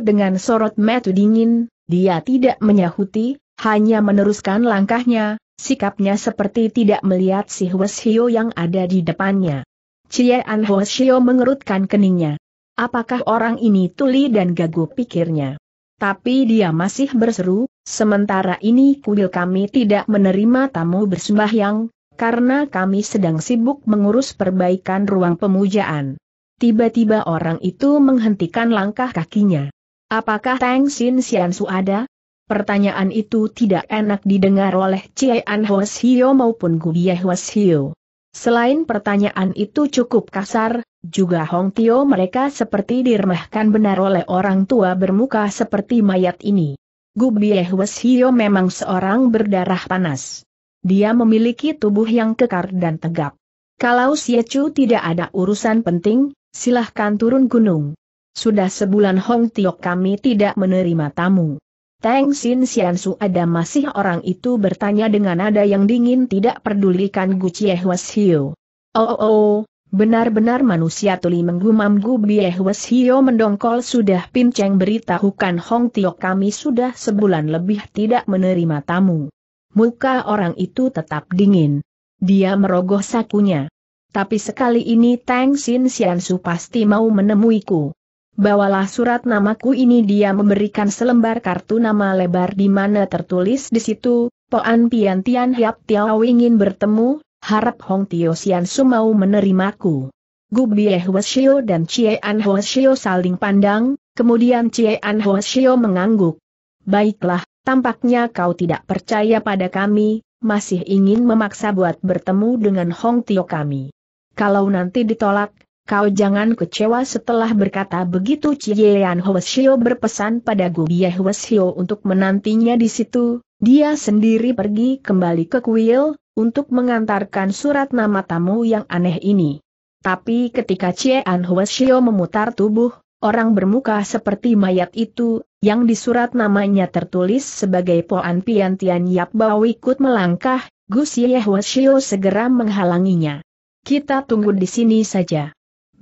dengan sorot mata dingin, dia tidak menyahuti, hanya meneruskan langkahnya, sikapnya seperti tidak melihat si Hwasyo yang ada di depannya. Cie An mengerutkan keningnya. Apakah orang ini tuli dan gagu pikirnya? Tapi dia masih berseru, sementara ini kuil kami tidak menerima tamu bersembahyang, karena kami sedang sibuk mengurus perbaikan ruang pemujaan. Tiba-tiba orang itu menghentikan langkah kakinya. Apakah Tang Sin Su ada? Pertanyaan itu tidak enak didengar oleh Cie An Hwasyo maupun Gubie Hwasyo. Selain pertanyaan itu cukup kasar, juga Hong Tio mereka seperti diremehkan benar oleh orang tua bermuka seperti mayat ini. Gubie Hwasyo memang seorang berdarah panas. Dia memiliki tubuh yang kekar dan tegap. Kalau Chu tidak ada urusan penting, silahkan turun gunung. Sudah sebulan Hong Tio kami tidak menerima tamu. Tang Sin Su ada masih orang itu bertanya dengan nada yang dingin tidak pedulikan Gu Chie Hwasyo. Oh, oh, oh, benar-benar manusia tuli menggumam Gu Bie Hwasyo mendongkol sudah pinceng beritahukan Hong Tio kami sudah sebulan lebih tidak menerima tamu. Muka orang itu tetap dingin. Dia merogoh sakunya. Tapi sekali ini Tang Sin Su pasti mau menemuiku. Bawalah surat namaku ini dia memberikan selembar kartu nama lebar di mana tertulis di situ, Poan Pian Tian Hiap Tiao ingin bertemu, harap Hong Tio Sian Su mau menerimaku. Gu Bie Hwasyo dan Chie An Hwasyo saling pandang, kemudian Chie An Hwasyo mengangguk. Baiklah, tampaknya kau tidak percaya pada kami, masih ingin memaksa buat bertemu dengan Hong Tio kami. Kalau nanti ditolak, Kau jangan kecewa setelah berkata begitu Chiean Hwasyo berpesan pada Gubie Hwasyo untuk menantinya di situ, dia sendiri pergi kembali ke kuil, untuk mengantarkan surat nama tamu yang aneh ini. Tapi ketika Chiean Hwasyo memutar tubuh, orang bermuka seperti mayat itu, yang di surat namanya tertulis sebagai Poan Pian Tian Yap Bao ikut melangkah, Gus Hwasyo segera menghalanginya. Kita tunggu di sini saja.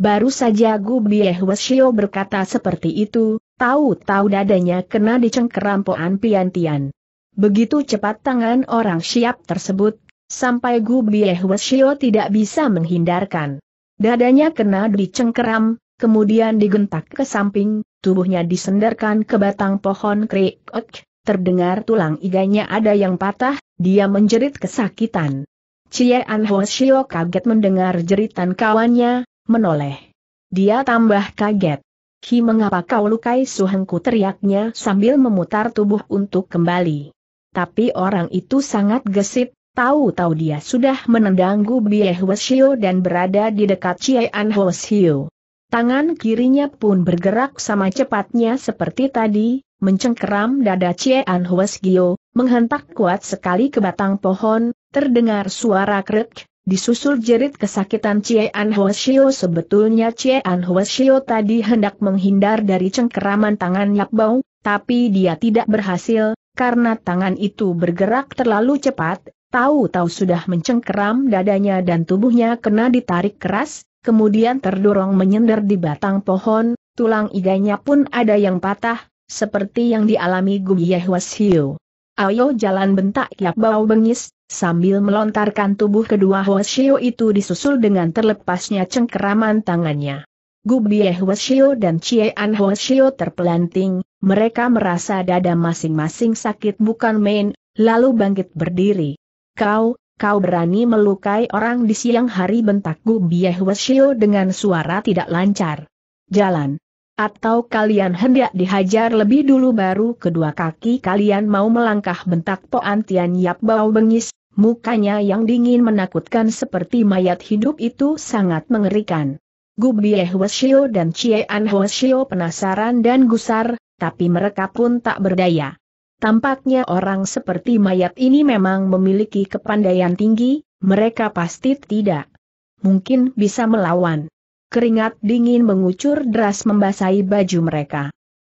Baru saja Gu Biehwasyo berkata seperti itu, tahu-tahu dadanya kena dicengkeram Poan Piantian. Begitu cepat tangan orang siap tersebut, sampai Gu Biehwasyo tidak bisa menghindarkan. Dadanya kena dicengkeram, kemudian digentak ke samping, tubuhnya disendarkan ke batang pohon krikok, terdengar tulang iganya ada yang patah, dia menjerit kesakitan. Cie An Hwasyo kaget mendengar jeritan kawannya, menoleh. Dia tambah kaget. Ki mengapa kau lukai suhengku teriaknya sambil memutar tubuh untuk kembali. Tapi orang itu sangat gesit, tahu-tahu dia sudah menendang Gu Bie Hwasyo dan berada di dekat Chie An Hwasyo. Tangan kirinya pun bergerak sama cepatnya seperti tadi, mencengkeram dada Chie An Hwasyo, menghentak kuat sekali ke batang pohon, terdengar suara krek, Disusul jerit kesakitan Cie An Hwasyo sebetulnya Cie An Hwasyo tadi hendak menghindar dari cengkeraman tangan Yak Bau, tapi dia tidak berhasil, karena tangan itu bergerak terlalu cepat, tahu-tahu sudah mencengkeram dadanya dan tubuhnya kena ditarik keras, kemudian terdorong menyender di batang pohon, tulang iganya pun ada yang patah, seperti yang dialami Gubiye Hwasyo. Ayo jalan bentak Yak Bau bengis, Sambil melontarkan tubuh kedua Hwasyo itu disusul dengan terlepasnya cengkeraman tangannya. Gubie Hwasyo dan Chie An Hwasyo terpelanting, mereka merasa dada masing-masing sakit bukan main, lalu bangkit berdiri. Kau, kau berani melukai orang di siang hari bentak Gubie Hwasyo dengan suara tidak lancar. Jalan. Atau kalian hendak dihajar lebih dulu baru kedua kaki kalian mau melangkah bentak Poan Tian Yap Bau bengis, Mukanya yang dingin menakutkan seperti mayat hidup itu sangat mengerikan. Gubie Hwasyo dan Chie An Hwasyo penasaran dan gusar, tapi mereka pun tak berdaya. Tampaknya orang seperti mayat ini memang memiliki kepandaian tinggi, mereka pasti tidak mungkin bisa melawan. Keringat dingin mengucur deras membasahi baju mereka.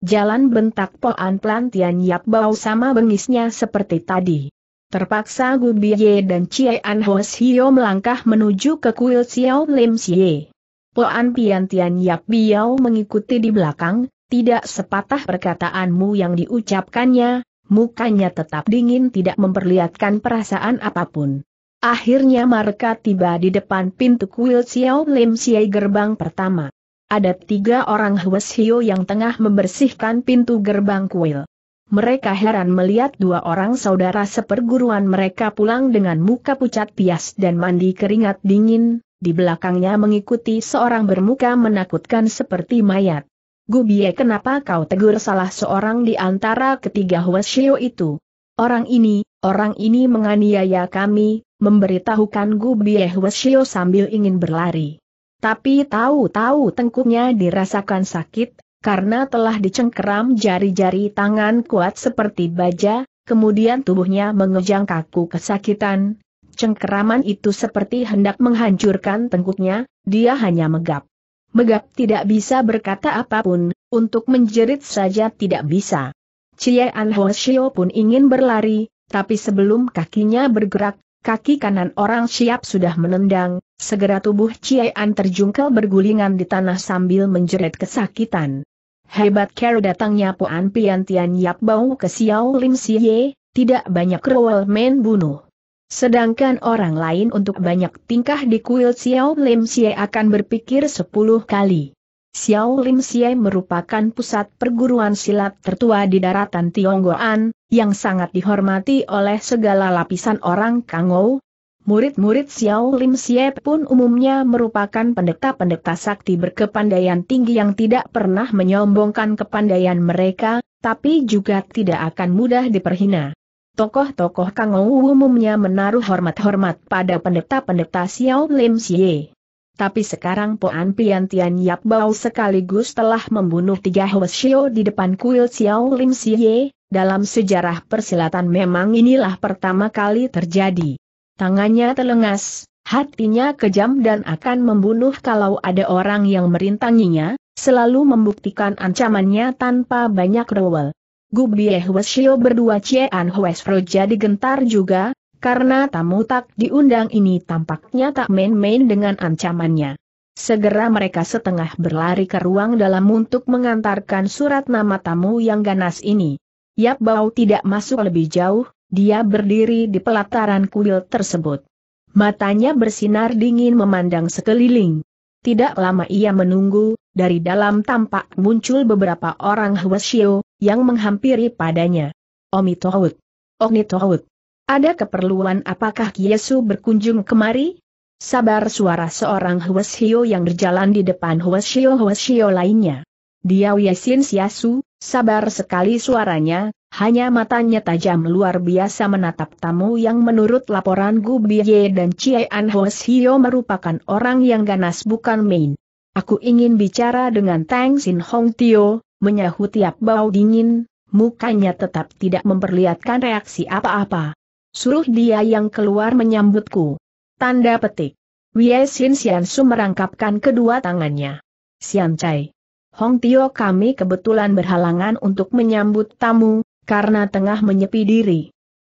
Jalan bentak Poan Plantian Yap bau sama bengisnya seperti tadi. Terpaksa Gu Biye dan Chie An Hos Hio melangkah menuju ke kuil Xiao Lim Xie. Poan Pian Tian Yap Biao mengikuti di belakang, tidak sepatah perkataanmu yang diucapkannya, mukanya tetap dingin tidak memperlihatkan perasaan apa pun. Akhirnya mereka tiba di depan pintu kuil Xiao Lim Xie gerbang pertama. Ada tiga orang Hwasio yang tengah membersihkan pintu gerbang kuil. Mereka heran melihat dua orang saudara seperguruan mereka pulang dengan muka pucat pias dan mandi keringat dingin, di belakangnya mengikuti seorang bermuka menakutkan seperti mayat. Gubie kenapa kau tegur salah seorang di antara ketiga Hwasyo itu? Orang ini, orang ini menganiaya kami, memberitahukan Gubie Hwasyo sambil ingin berlari. Tapi tahu-tahu tengkuknya dirasakan sakit, karena telah dicengkeram jari-jari tangan kuat seperti baja, kemudian tubuhnya mengejang kaku kesakitan. Cengkeraman itu seperti hendak menghancurkan tengkuknya, dia hanya megap. Megap tidak bisa berkata apa pun, untuk menjerit saja tidak bisa. Cie An Shio pun ingin berlari, tapi sebelum kakinya bergerak, kaki kanan orang siap sudah menendang, segera tubuh Cie An terjungkel bergulingan di tanah sambil menjerit kesakitan. Hebat care datangnya Puan Pian Tian Yap Bau ke Xiao Lim Xie, tidak banyak rewel main bunuh. Sedangkan orang lain untuk banyak tingkah di kuil Xiao Lim Xie akan berpikir sepuluh kali. Xiao Lim Xie merupakan pusat perguruan silat tertua di daratan Tionggoan, yang sangat dihormati oleh segala lapisan orang Kangou, Murid-murid Xiao Lim Xie pun umumnya merupakan pendeta-pendeta sakti berkepandaian tinggi yang tidak pernah menyombongkan kepandaian mereka, tapi juga tidak akan mudah diperhina. Tokoh-tokoh Kangou umumnya menaruh hormat-hormat pada pendeta-pendeta Xiao Lim Xie. Tapi sekarang Poan Pian Tian Yap Bau sekaligus telah membunuh tiga Hwasyo di depan kuil Xiao Lim Xie, dalam sejarah persilatan memang inilah pertama kali terjadi. Tangannya telengas, hatinya kejam dan akan membunuh kalau ada orang yang merintanginya, selalu membuktikan ancamannya tanpa banyak rewel. Gubie Hwasyo berdua Cian Hwesro jadi gentar juga, karena tamu tak diundang ini tampaknya tak main-main dengan ancamannya. Segera mereka setengah berlari ke ruang dalam untuk mengantarkan surat nama tamu yang ganas ini. Yap Bau tidak masuk lebih jauh, dia berdiri di pelataran kuil tersebut. Matanya bersinar dingin memandang sekeliling. Tidak lama ia menunggu, dari dalam tampak muncul beberapa orang Hwasyo, yang menghampiri padanya. Omi Tohut. Tohut. Ada keperluan apakah Kiesu berkunjung kemari? Sabar suara seorang Hwasyo yang berjalan di depan Hwasyo-Hwasyo lainnya. Dia Yesin Siasu, sabar sekali suaranya, hanya matanya tajam luar biasa menatap tamu yang menurut laporan Gu Biye dan Chie An Hio merupakan orang yang ganas bukan main. Aku ingin bicara dengan Tang Sin Hong Tio, menyahut tiap bau dingin, mukanya tetap tidak memperlihatkan reaksi apa-apa. Suruh dia yang keluar menyambutku. Tanda petik. Wei Sin Sian Su merangkapkan kedua tangannya. Sian Chai. Hong Tio kami kebetulan berhalangan untuk menyambut tamu, karena tengah menyepi diri.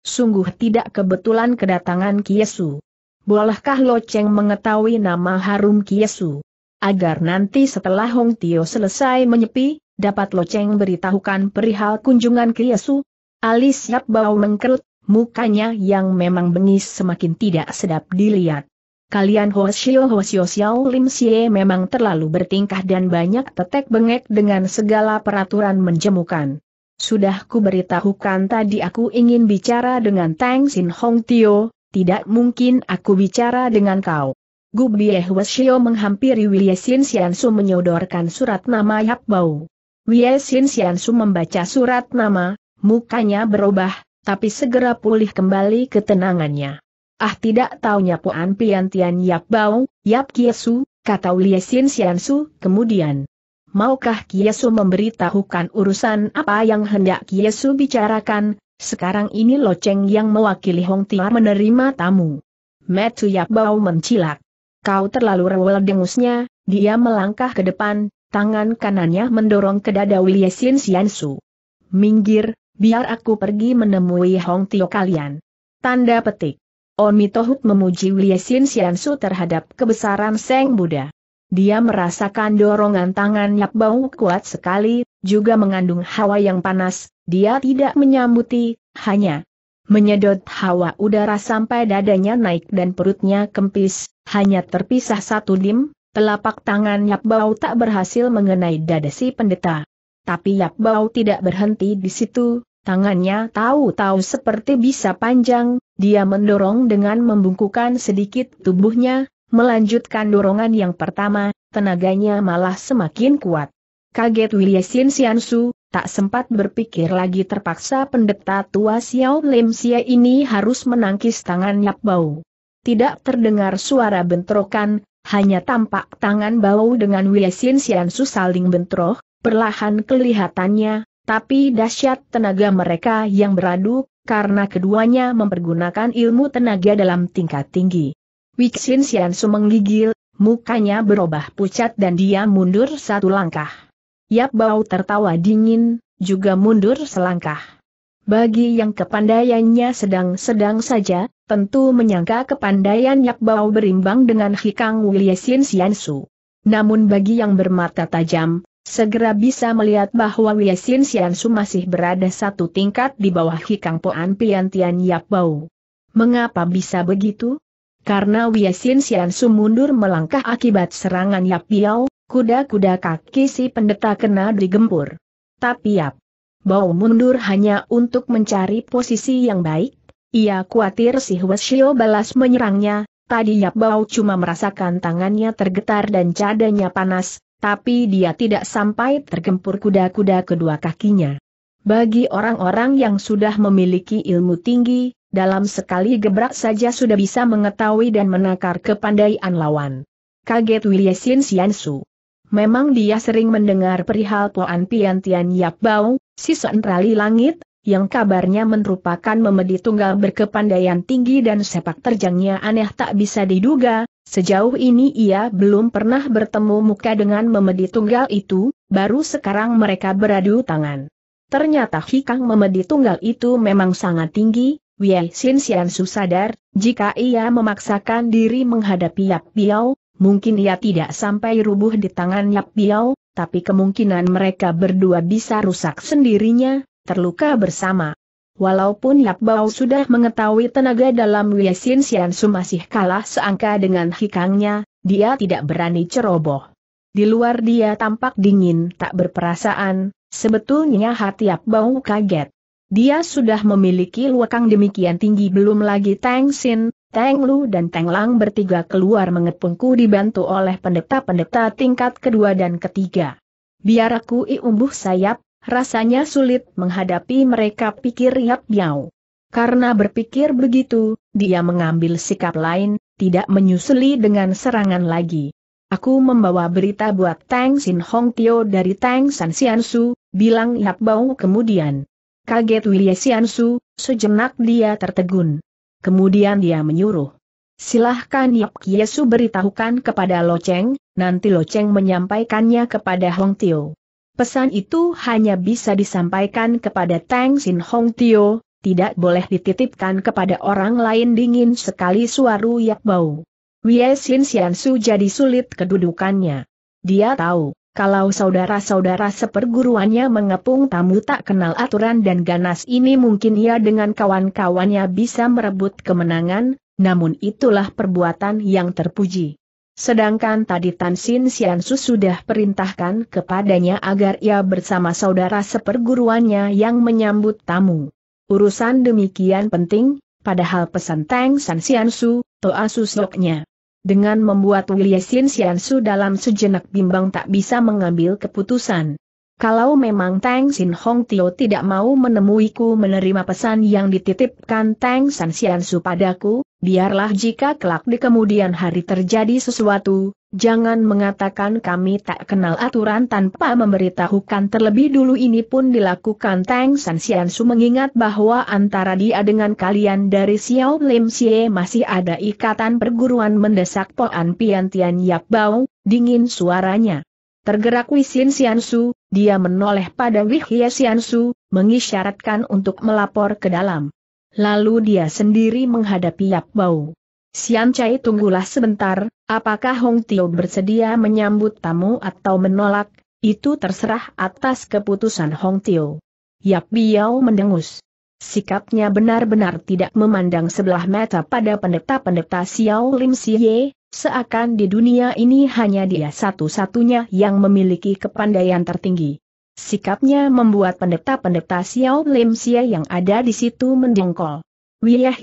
Sungguh tidak kebetulan kedatangan Kiesu. Bolehkah Lo Cheng mengetahui nama harum Kiesu? Agar nanti setelah Hong Tio selesai menyepi, dapat Lo Cheng beritahukan perihal kunjungan Kiesu? Alis Yap Bau mengkerut, mukanya yang memang bengis semakin tidak sedap dilihat. Kalian Hoshio Hoshio Xiao Lim Xie memang terlalu bertingkah dan banyak tetek bengek dengan segala peraturan menjemukan. Sudah ku beritahukan tadi aku ingin bicara dengan Tang Sin Hong Tio, tidak mungkin aku bicara dengan kau. Gu Bie Hwasyo menghampiri Wie Sin Su menyodorkan surat nama Yap Bau. Wie Sin Su membaca surat nama, mukanya berubah, tapi segera pulih kembali ketenangannya. Ah tidak taunya Puan Pian Tian Yap Bau, Yap Kiesu, kata Wie Sin Su, kemudian. Maukah Kiesu memberitahukan urusan apa yang hendak Kiesu bicarakan, Sekarang ini Loceng yang mewakili Hong Tia menerima tamu. Metu Yap Bao mencilak. Kau terlalu rewel dengusnya, dia melangkah ke depan, tangan kanannya mendorong ke dada Wiliesin Siansu. Minggir, biar aku pergi menemui Hong Tio kalian. Tanda petik. Onmi Tohut memuji Wiliesin Siansu terhadap kebesaran Seng Buddha. Dia merasakan dorongan tangan Yap Bau kuat sekali, juga mengandung hawa yang panas, dia tidak menyambuti, hanya menyedot hawa udara sampai dadanya naik dan perutnya kempis, hanya terpisah satu dim, telapak tangan Yap Bau tak berhasil mengenai dada si pendeta. Tapi Yap Bau tidak berhenti di situ, tangannya tahu-tahu seperti bisa panjang, dia mendorong dengan membungkukan sedikit tubuhnya, Melanjutkan dorongan yang pertama, tenaganya malah semakin kuat. Kaget Wiliesin Siansu, tak sempat berpikir lagi terpaksa pendeta tua Xiao Lim Xia ini harus menangkis tangan Yap Bau. Tidak terdengar suara bentrokan, hanya tampak tangan Bau dengan Wiliesin Siansu saling bentrok, perlahan kelihatannya, tapi dahsyat tenaga mereka yang beradu, karena keduanya mempergunakan ilmu tenaga dalam tingkat tinggi. Wixin Xiansu menggigil, mukanya berubah pucat dan dia mundur satu langkah. Yap Bau tertawa dingin, juga mundur selangkah. Bagi yang kepandaiannya sedang-sedang saja, tentu menyangka kepandaian Yap Bau berimbang dengan Hikang Wiliesin Xiansu. Namun bagi yang bermata tajam, segera bisa melihat bahwa Wiliesin Xiansu masih berada satu tingkat di bawah Hikang Poan Piantian Yap Bau. Mengapa bisa begitu? Karena Wiesin Siansu mundur melangkah akibat serangan Yap Biao, kuda-kuda kaki si pendeta kena digempur. Tapi Yap Bau mundur hanya untuk mencari posisi yang baik, ia khawatir si Hwasyo balas menyerangnya, tadi Yap Bau cuma merasakan tangannya tergetar dan cadanya panas, tapi dia tidak sampai tergempur kuda-kuda kedua kakinya. Bagi orang-orang yang sudah memiliki ilmu tinggi, dalam sekali gebrak saja sudah bisa mengetahui dan menakar kepandaian lawan. Kaget Wiliesin Siansu. Memang dia sering mendengar perihal Poan Piantian Yap Bau, si sentrali langit, yang kabarnya merupakan memedi tunggal berkepandaian tinggi dan sepak terjangnya aneh tak bisa diduga, sejauh ini ia belum pernah bertemu muka dengan memedi tunggal itu, baru sekarang mereka beradu tangan. Ternyata Hikang memedi tunggal itu memang sangat tinggi, Wei Xin Xiansu sadar, jika ia memaksakan diri menghadapi Yap Biao, mungkin ia tidak sampai rubuh di tangan Yap Biao, tapi kemungkinan mereka berdua bisa rusak sendirinya, terluka bersama. Walaupun Yap Bao sudah mengetahui tenaga dalam Wei Xin Xiansu masih kalah seangka dengan hikangnya, dia tidak berani ceroboh. Di luar dia tampak dingin tak berperasaan, sebetulnya hati Yap Bao kaget. Dia sudah memiliki luakang demikian tinggi belum lagi Tang Xin, Tang Lu dan Tang Lang bertiga keluar mengepungku dibantu oleh pendeta-pendeta tingkat kedua dan ketiga. Biar aku iumbuh sayap, rasanya sulit menghadapi mereka pikir Yap Biao. Karena berpikir begitu, dia mengambil sikap lain, tidak menyusuli dengan serangan lagi. Aku membawa berita buat Tang Xin Hong Tio dari Tang San Su, bilang Yap Bao kemudian. Kaget Siansu, sejenak dia tertegun. Kemudian dia menyuruh. Silahkan Yok Yesu beritahukan kepada Loceng, nanti Loceng menyampaikannya kepada Hong Tio. Pesan itu hanya bisa disampaikan kepada Tang Sin Hong Tio, tidak boleh dititipkan kepada orang lain dingin sekali suaru Yak Bau. Wie Sin Siansu jadi sulit kedudukannya. Dia tahu, kalau saudara-saudara seperguruannya mengepung tamu tak kenal aturan dan ganas ini mungkin ia dengan kawan-kawannya bisa merebut kemenangan, namun itulah perbuatan yang terpuji. Sedangkan tadi Tan Sin Siansu sudah perintahkan kepadanya agar ia bersama saudara seperguruannya yang menyambut tamu. Urusan demikian penting, padahal pesan Tang San Siansu, Toa Susoknya dengan membuat Wiliesin Siansu dalam sejenak bimbang tak bisa mengambil keputusan. Kalau memang Tang Sin Hong Tio tidak mau menemuiku menerima pesan yang dititipkan Tang San Sian Su padaku, biarlah jika kelak di kemudian hari terjadi sesuatu, jangan mengatakan kami tak kenal aturan tanpa memberitahukan terlebih dulu ini pun dilakukan Tang San Sian Su mengingat bahwa antara dia dengan kalian dari Xiao Lim Xie masih ada ikatan perguruan mendesak Poan Pian Tian Yak Bao, dingin suaranya. Tergerak Wisin Siansu, dia menoleh pada Wihye Siansu, mengisyaratkan untuk melapor ke dalam. Lalu dia sendiri menghadapi Yap Bau. Sian Chai tunggulah sebentar, apakah Hong Tio bersedia menyambut tamu atau menolak, itu terserah atas keputusan Hong Tio. Yap Biao mendengus. Sikapnya benar-benar tidak memandang sebelah mata pada pendeta-pendeta Xiao Lim Xie, Seakan di dunia ini hanya dia satu-satunya yang memiliki kepandaian tertinggi. Sikapnya membuat pendeta-pendeta Xiao Lim Xie yang ada di situ mendengkol. Wiyah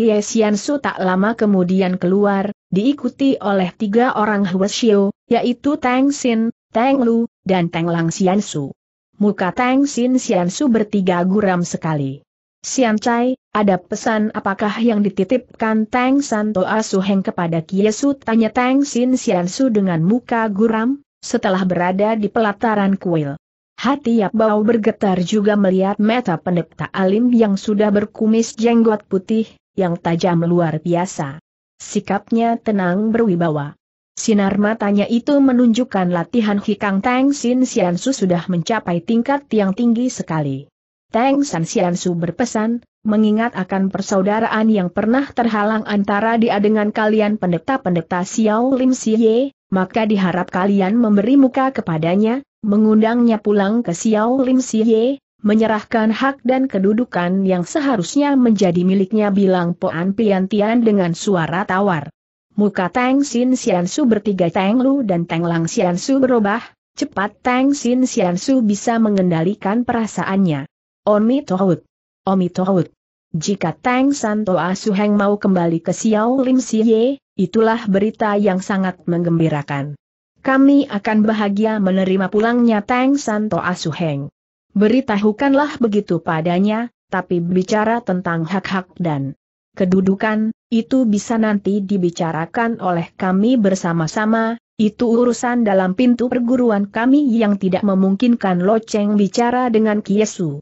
Su tak lama kemudian keluar, diikuti oleh tiga orang Huashio, yaitu Tang Xin, Tang Lu, dan Tang Lang Xiansu. Muka Tang Xin Xiansu bertiga guram sekali. Sian Chai, ada pesan apakah yang dititipkan Tang Santo Asuheng kepada Kiesu? Tanya Tang Sin Sian Su dengan muka guram, setelah berada di pelataran kuil. Hati Yap Bau bergetar juga melihat mata pendeta alim yang sudah berkumis jenggot putih, yang tajam luar biasa. Sikapnya tenang berwibawa. Sinar matanya itu menunjukkan latihan Hikang Tang Sin Sian Su sudah mencapai tingkat yang tinggi sekali. Tang San Su berpesan, mengingat akan persaudaraan yang pernah terhalang antara dia dengan kalian pendeta-pendeta Xiao Lim Xie, maka diharap kalian memberi muka kepadanya, mengundangnya pulang ke Xiao Lim Xie, menyerahkan hak dan kedudukan yang seharusnya menjadi miliknya bilang Poan Piantian dengan suara tawar. Muka Tang Sin Su bertiga Tang Lu dan Tang Lang Su berubah, cepat Tang Sin Su bisa mengendalikan perasaannya. Omi Tohut. Omi Tohut. Jika Tang Santo Asuheng mau kembali ke Xiao Lim Xie, itulah berita yang sangat menggembirakan. Kami akan bahagia menerima pulangnya Tang Santo Asuheng. Beritahukanlah begitu padanya, tapi bicara tentang hak-hak dan kedudukan, itu bisa nanti dibicarakan oleh kami bersama-sama, itu urusan dalam pintu perguruan kami yang tidak memungkinkan Loceng bicara dengan Kiesu.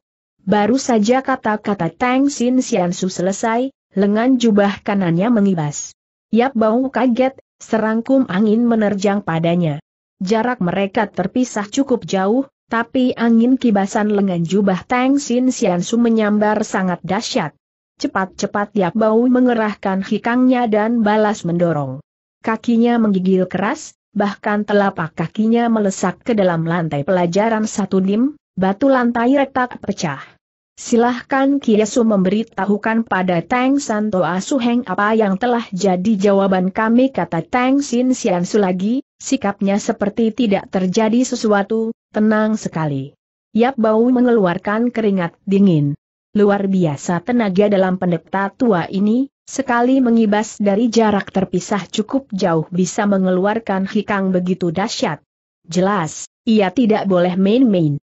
Baru saja kata-kata Tang Sin Su selesai, lengan jubah kanannya mengibas. Yap Bau kaget, serangkum angin menerjang padanya. Jarak mereka terpisah cukup jauh, tapi angin kibasan lengan jubah Tang Sin Su menyambar sangat dahsyat. Cepat-cepat Yap Bau mengerahkan hikangnya dan balas mendorong. Kakinya menggigil keras, bahkan telapak kakinya melesak ke dalam lantai pelajaran satu dim, batu lantai retak pecah. Silahkan Kiesu memberitahukan pada Tang Santo Asuheng apa yang telah jadi jawaban kami kata Tang Sin Siansu lagi, sikapnya seperti tidak terjadi sesuatu, tenang sekali. Yap Bau mengeluarkan keringat dingin. Luar biasa tenaga dalam pendeta tua ini, sekali mengibas dari jarak terpisah cukup jauh bisa mengeluarkan hikang begitu dahsyat. Jelas, ia tidak boleh main-main.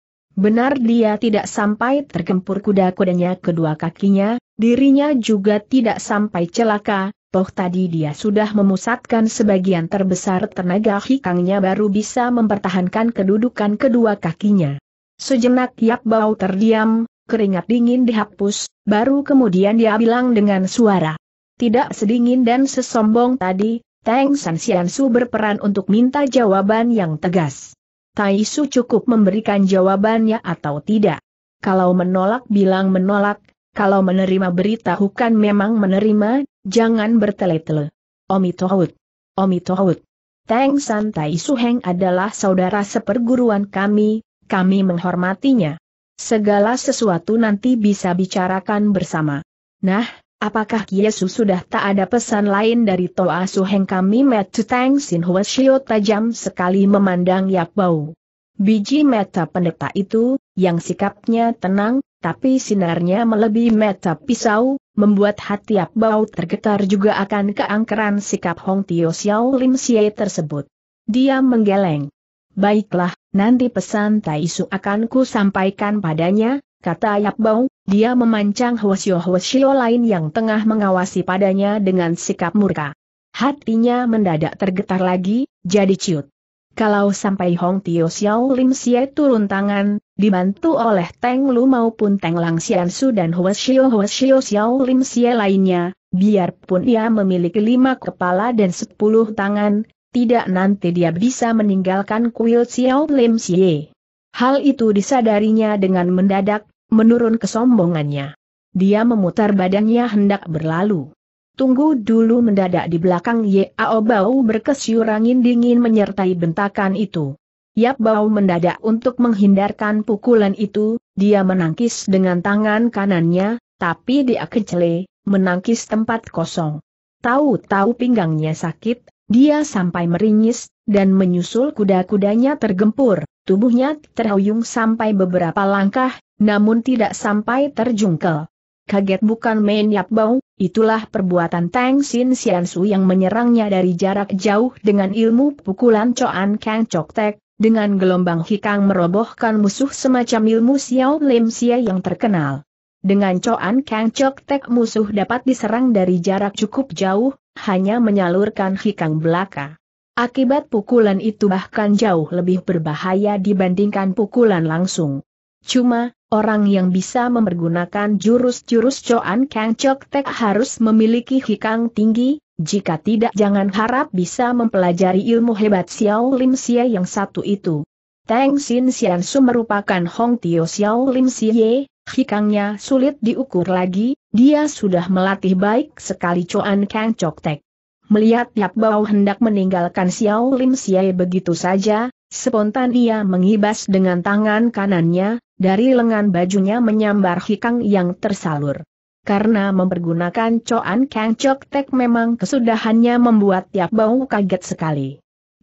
Benar dia tidak sampai tergempur kuda-kudanya kedua kakinya, dirinya juga tidak sampai celaka, toh tadi dia sudah memusatkan sebagian terbesar tenaga hikangnya baru bisa mempertahankan kedudukan kedua kakinya. Sejenak Yak Bau terdiam, keringat dingin dihapus, baru kemudian dia bilang dengan suara. Tidak sedingin dan sesombong tadi, Teng San Su berperan untuk minta jawaban yang tegas. Tai Su cukup memberikan jawabannya atau tidak. Kalau menolak bilang menolak, kalau menerima beritahukan memang menerima, jangan bertele-tele. Omi Tohut. Omi Tohut. Teng San Tai Su Heng adalah saudara seperguruan kami, kami menghormatinya. Segala sesuatu nanti bisa bicarakan bersama. Nah, apakah Yesus sudah tak ada pesan lain dari Toa Suheng kami Metu Tang Sin Shio tajam sekali memandang Yak Bau. Biji mata pendeta itu, yang sikapnya tenang, tapi sinarnya melebihi mata pisau, membuat hati Yak Bau tergetar juga akan keangkeran sikap Hong Tio Xiao Lim Xie tersebut. Dia menggeleng. Baiklah, nanti pesan Taisu akan ku sampaikan padanya, kata Yap Bau, dia memancang hwasyo-hwasyo lain yang tengah mengawasi padanya dengan sikap murka. Hatinya mendadak tergetar lagi, jadi ciut. Kalau sampai Hong Tio Xiao Lim Xie turun tangan, dibantu oleh Teng Lu maupun Teng Lang Xian Su dan Hwasyo Hwasyo Xiao Lim Xie lainnya, biarpun ia memiliki lima kepala dan sepuluh tangan, tidak nanti dia bisa meninggalkan kuil Xiao Lim Xie. Hal itu disadarinya dengan mendadak, menurun kesombongannya. Dia memutar badannya hendak berlalu. Tunggu dulu mendadak di belakang Yao Bau berkesyur angin dingin menyertai bentakan itu. Yap Bau mendadak untuk menghindarkan pukulan itu, dia menangkis dengan tangan kanannya, tapi dia kecele, menangkis tempat kosong. Tahu-tahu pinggangnya sakit, dia sampai meringis, dan menyusul kuda-kudanya tergempur, tubuhnya terhuyung sampai beberapa langkah, namun tidak sampai terjungkel. Kaget bukan main Yap Bau, itulah perbuatan Tang Sin Sian Su yang menyerangnya dari jarak jauh dengan ilmu pukulan Choan Kang Chok Tek, dengan gelombang hikang merobohkan musuh semacam ilmu Xiao Lim Xia yang terkenal. Dengan Choan Kang Chok Tek musuh dapat diserang dari jarak cukup jauh, hanya menyalurkan hikang belaka. Akibat pukulan itu bahkan jauh lebih berbahaya dibandingkan pukulan langsung. Cuma, orang yang bisa mempergunakan jurus-jurus Choan Kang Chok Tek harus memiliki hikang tinggi, jika tidak jangan harap bisa mempelajari ilmu hebat Xiao Lim Xie yang satu itu. Tang Xin Xian Su merupakan Hong Tio Xiao Lim Xie, hikangnya sulit diukur lagi, dia sudah melatih baik sekali Choan Kang Chok Tek. Melihat Yap Bao hendak meninggalkan Xiao Lim Xie begitu saja, spontan ia menghibas dengan tangan kanannya, dari lengan bajunya menyambar hikang yang tersalur. Karena mempergunakan Choan Kang Chok Tek memang kesudahannya membuat Tiap Bau kaget sekali.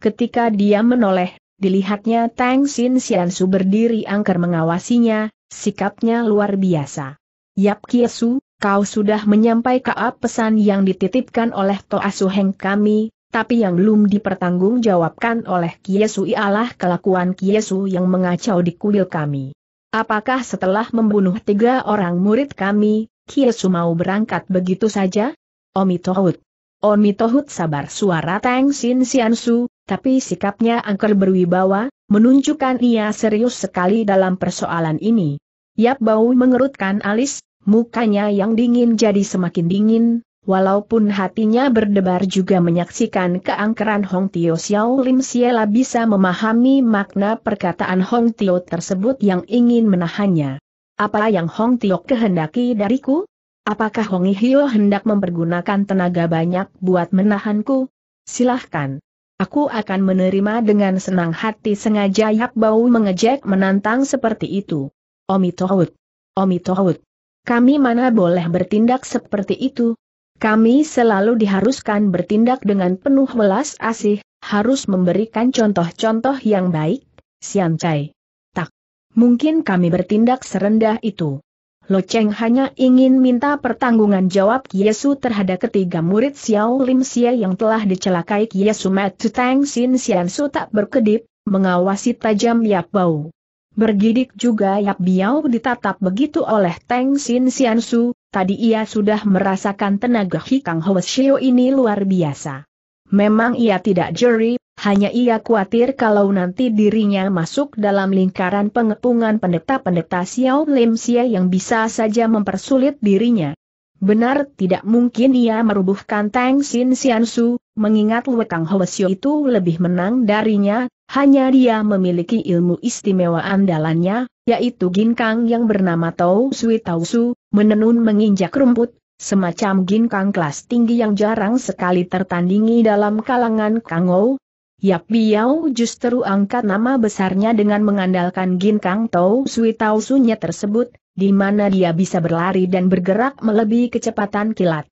Ketika dia menoleh, dilihatnya Tang Sin Sian Su berdiri angker mengawasinya, sikapnya luar biasa. Yap Kiesu, kau sudah menyampaikan pesan yang dititipkan oleh Toa Heng kami, tapi yang belum dipertanggungjawabkan oleh Kiesu ialah kelakuan Kiesu yang mengacau di kuil kami. Apakah setelah membunuh tiga orang murid kami, Kiesu mau berangkat begitu saja? Omi Tohut. Omi Tohut sabar suara Tang Sin Siansu, tapi sikapnya angker berwibawa, menunjukkan ia serius sekali dalam persoalan ini. Yap Bau mengerutkan alis, mukanya yang dingin jadi semakin dingin, Walaupun hatinya berdebar juga menyaksikan keangkeran Hong Tio Xiao Lim Siela bisa memahami makna perkataan Hong Tio tersebut yang ingin menahannya. Apa yang Hong Tio kehendaki dariku? Apakah Hong Hio hendak mempergunakan tenaga banyak buat menahanku? Silahkan. Aku akan menerima dengan senang hati sengaja Yap Bau mengejek menantang seperti itu. Omi Tohut. Kami mana boleh bertindak seperti itu, kami selalu diharuskan bertindak dengan penuh welas asih, harus memberikan contoh-contoh yang baik, Sian Chai. Tak. Mungkin kami bertindak serendah itu. Lo Cheng hanya ingin minta pertanggungan jawab Yesu terhadap ketiga murid Xiao Lim Xie yang telah dicelakai Yesu Mat Tang Sin Sian Su tak berkedip, mengawasi tajam Yap Bau. Bergidik juga Yap Biao ditatap begitu oleh Tang Sin Su, tadi ia sudah merasakan tenaga Hikang Hwasyo ini luar biasa. Memang ia tidak jeri, hanya ia khawatir kalau nanti dirinya masuk dalam lingkaran pengepungan pendeta-pendeta Xiao Lim Xie yang bisa saja mempersulit dirinya. Benar tidak mungkin ia merubuhkan Tang Xin Xiansu, mengingat Wekang Hwasyo itu lebih menang darinya, hanya dia memiliki ilmu istimewa andalannya, yaitu ginkang yang bernama Tau Sui Tau Su, menenun menginjak rumput, semacam ginkang kelas tinggi yang jarang sekali tertandingi dalam kalangan Kangou. Yap Biao justru angkat nama besarnya dengan mengandalkan ginkang Tau Sui Tau Su-nya tersebut, di mana dia bisa berlari dan bergerak melebihi kecepatan kilat.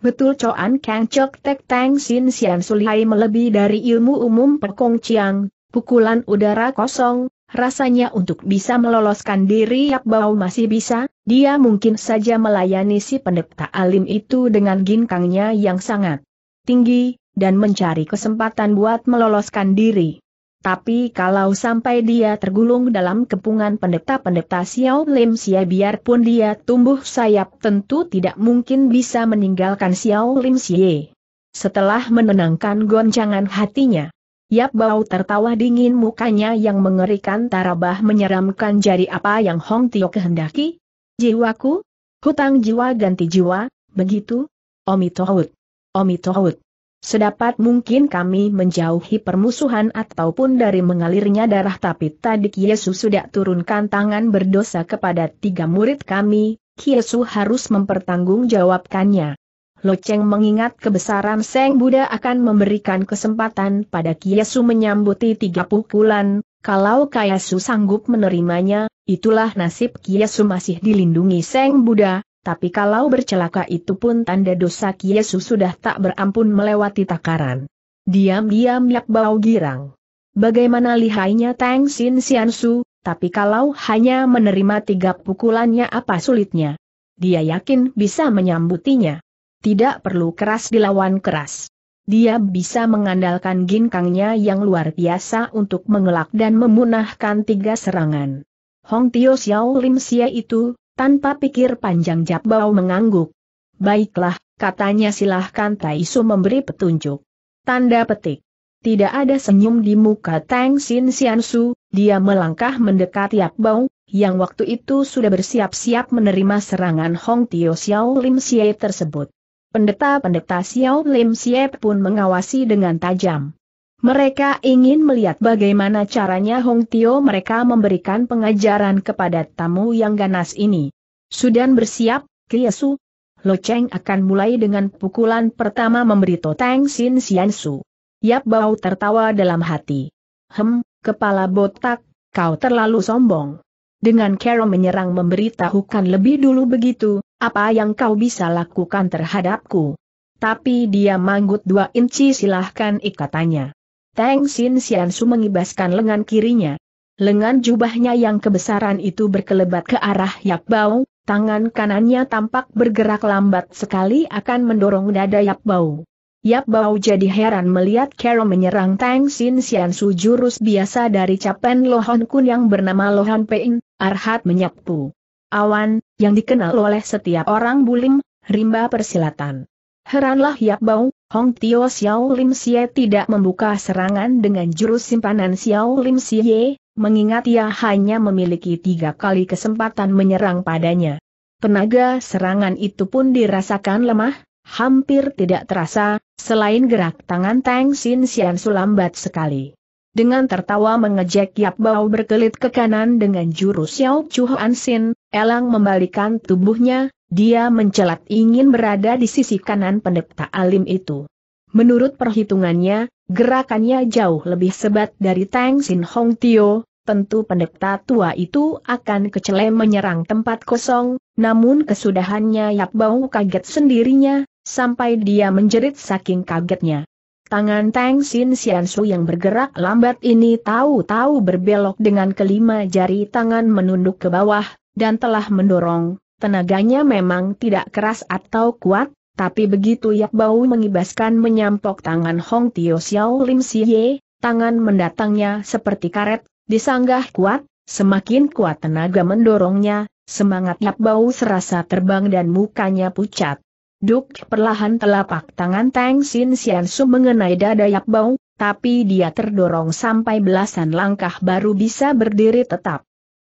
Betul Choan Kang Chok Tek Tang Sin Sian Sulihai melebihi dari ilmu umum Pekong Chiang, pukulan udara kosong, rasanya untuk bisa meloloskan diri Yak Bau masih bisa, dia mungkin saja melayani si pendeta alim itu dengan ginkangnya yang sangat tinggi, dan mencari kesempatan buat meloloskan diri. tapi kalau sampai dia tergulung dalam kepungan pendeta-pendeta Xiao Lim Xie biarpun dia tumbuh sayap tentu tidak mungkin bisa meninggalkan Xiao Lim Xie. Setelah menenangkan goncangan hatinya, Yap Bau tertawa dingin mukanya yang mengerikan tarabah menyeramkan jadi apa yang Hong Tio kehendaki? Jiwaku? Hutang jiwa ganti jiwa, begitu? Omi Tohut. Omi Tohut. Sedapat mungkin kami menjauhi permusuhan ataupun dari mengalirnya darah tapi tadi Yesus sudah turunkan tangan berdosa kepada tiga murid kami, Yesus harus mempertanggungjawabkannya. Loceng mengingat kebesaran Seng Buddha akan memberikan kesempatan pada Yesus menyambuti tiga pukulan, kalau Yesu sanggup menerimanya, itulah nasib Yesus masih dilindungi Seng Buddha, tapi kalau bercelaka itu pun tanda dosa Yesus sudah tak berampun melewati takaran. Diam-diam Yak Bau girang. Bagaimana lihainya Tang Sin Su, tapi kalau hanya menerima tiga pukulannya apa sulitnya? Dia yakin bisa menyambutinya. Tidak perlu keras dilawan keras. Dia bisa mengandalkan ginkangnya yang luar biasa untuk mengelak dan memunahkan tiga serangan. Hong Tio Xiao Lim Xie itu, tanpa pikir panjang Jap Bao mengangguk. Baiklah, katanya silahkan Taisu memberi petunjuk. Tanda petik. Tidak ada senyum di muka Tang Sin Su, dia melangkah mendekat Yap Bao, yang waktu itu sudah bersiap-siap menerima serangan Hong Tio Xiao Lim Xie tersebut. Pendeta-pendeta Xiao Lim Xie pun mengawasi dengan tajam. Mereka ingin melihat bagaimana caranya Hong Tio mereka memberikan pengajaran kepada tamu yang ganas ini. Sudan bersiap, Kiesu. Lo Cheng akan mulai dengan pukulan pertama memberi Toteng Sin Su. Yap Bau tertawa dalam hati. Hem, kepala botak, kau terlalu sombong. Dengan Carol menyerang memberitahukan lebih dulu begitu, apa yang kau bisa lakukan terhadapku. Tapi dia manggut dua inci silahkan ikatannya. Tang Sin Su mengibaskan lengan kirinya. Lengan jubahnya yang kebesaran itu berkelebat ke arah Yak Bau, tangan kanannya tampak bergerak lambat sekali akan mendorong dada Yak Bau. Yap Bau jadi heran melihat Carol menyerang Tang Sin Su jurus biasa dari Capen Lohon Kun yang bernama Lohon Pein, Arhat menyapu. Awan, yang dikenal oleh setiap orang bulim, rimba persilatan. Heranlah Yap Bau, Hong Tio Xiao Lim Xie tidak membuka serangan dengan jurus simpanan Xiao Lim Xie, mengingat ia hanya memiliki tiga kali kesempatan menyerang padanya. Tenaga serangan itu pun dirasakan lemah, hampir tidak terasa, selain gerak tangan Tang Xin Xian sulambat sekali. Dengan tertawa mengejek Yap Bao berkelit ke kanan dengan jurus Xiao Chuan Xin, Elang membalikan tubuhnya, dia mencelat ingin berada di sisi kanan pendeta alim itu. Menurut perhitungannya, gerakannya jauh lebih sebat dari Tang Sin Hong Tio, tentu pendeta tua itu akan kecele menyerang tempat kosong, namun kesudahannya Yap Bau kaget sendirinya, sampai dia menjerit saking kagetnya. Tangan Tang Sin Su yang bergerak lambat ini tahu-tahu berbelok dengan kelima jari tangan menunduk ke bawah, dan telah mendorong, Tenaganya memang tidak keras atau kuat, tapi begitu Yak Bau mengibaskan menyampok tangan Hong Tio Xiao Lim Xie, tangan mendatangnya seperti karet, disanggah kuat, semakin kuat tenaga mendorongnya, semangat Yak Bau serasa terbang dan mukanya pucat. Duk perlahan telapak tangan Tang Sin Sian Su mengenai dada Yak Bau, tapi dia terdorong sampai belasan langkah baru bisa berdiri tetap.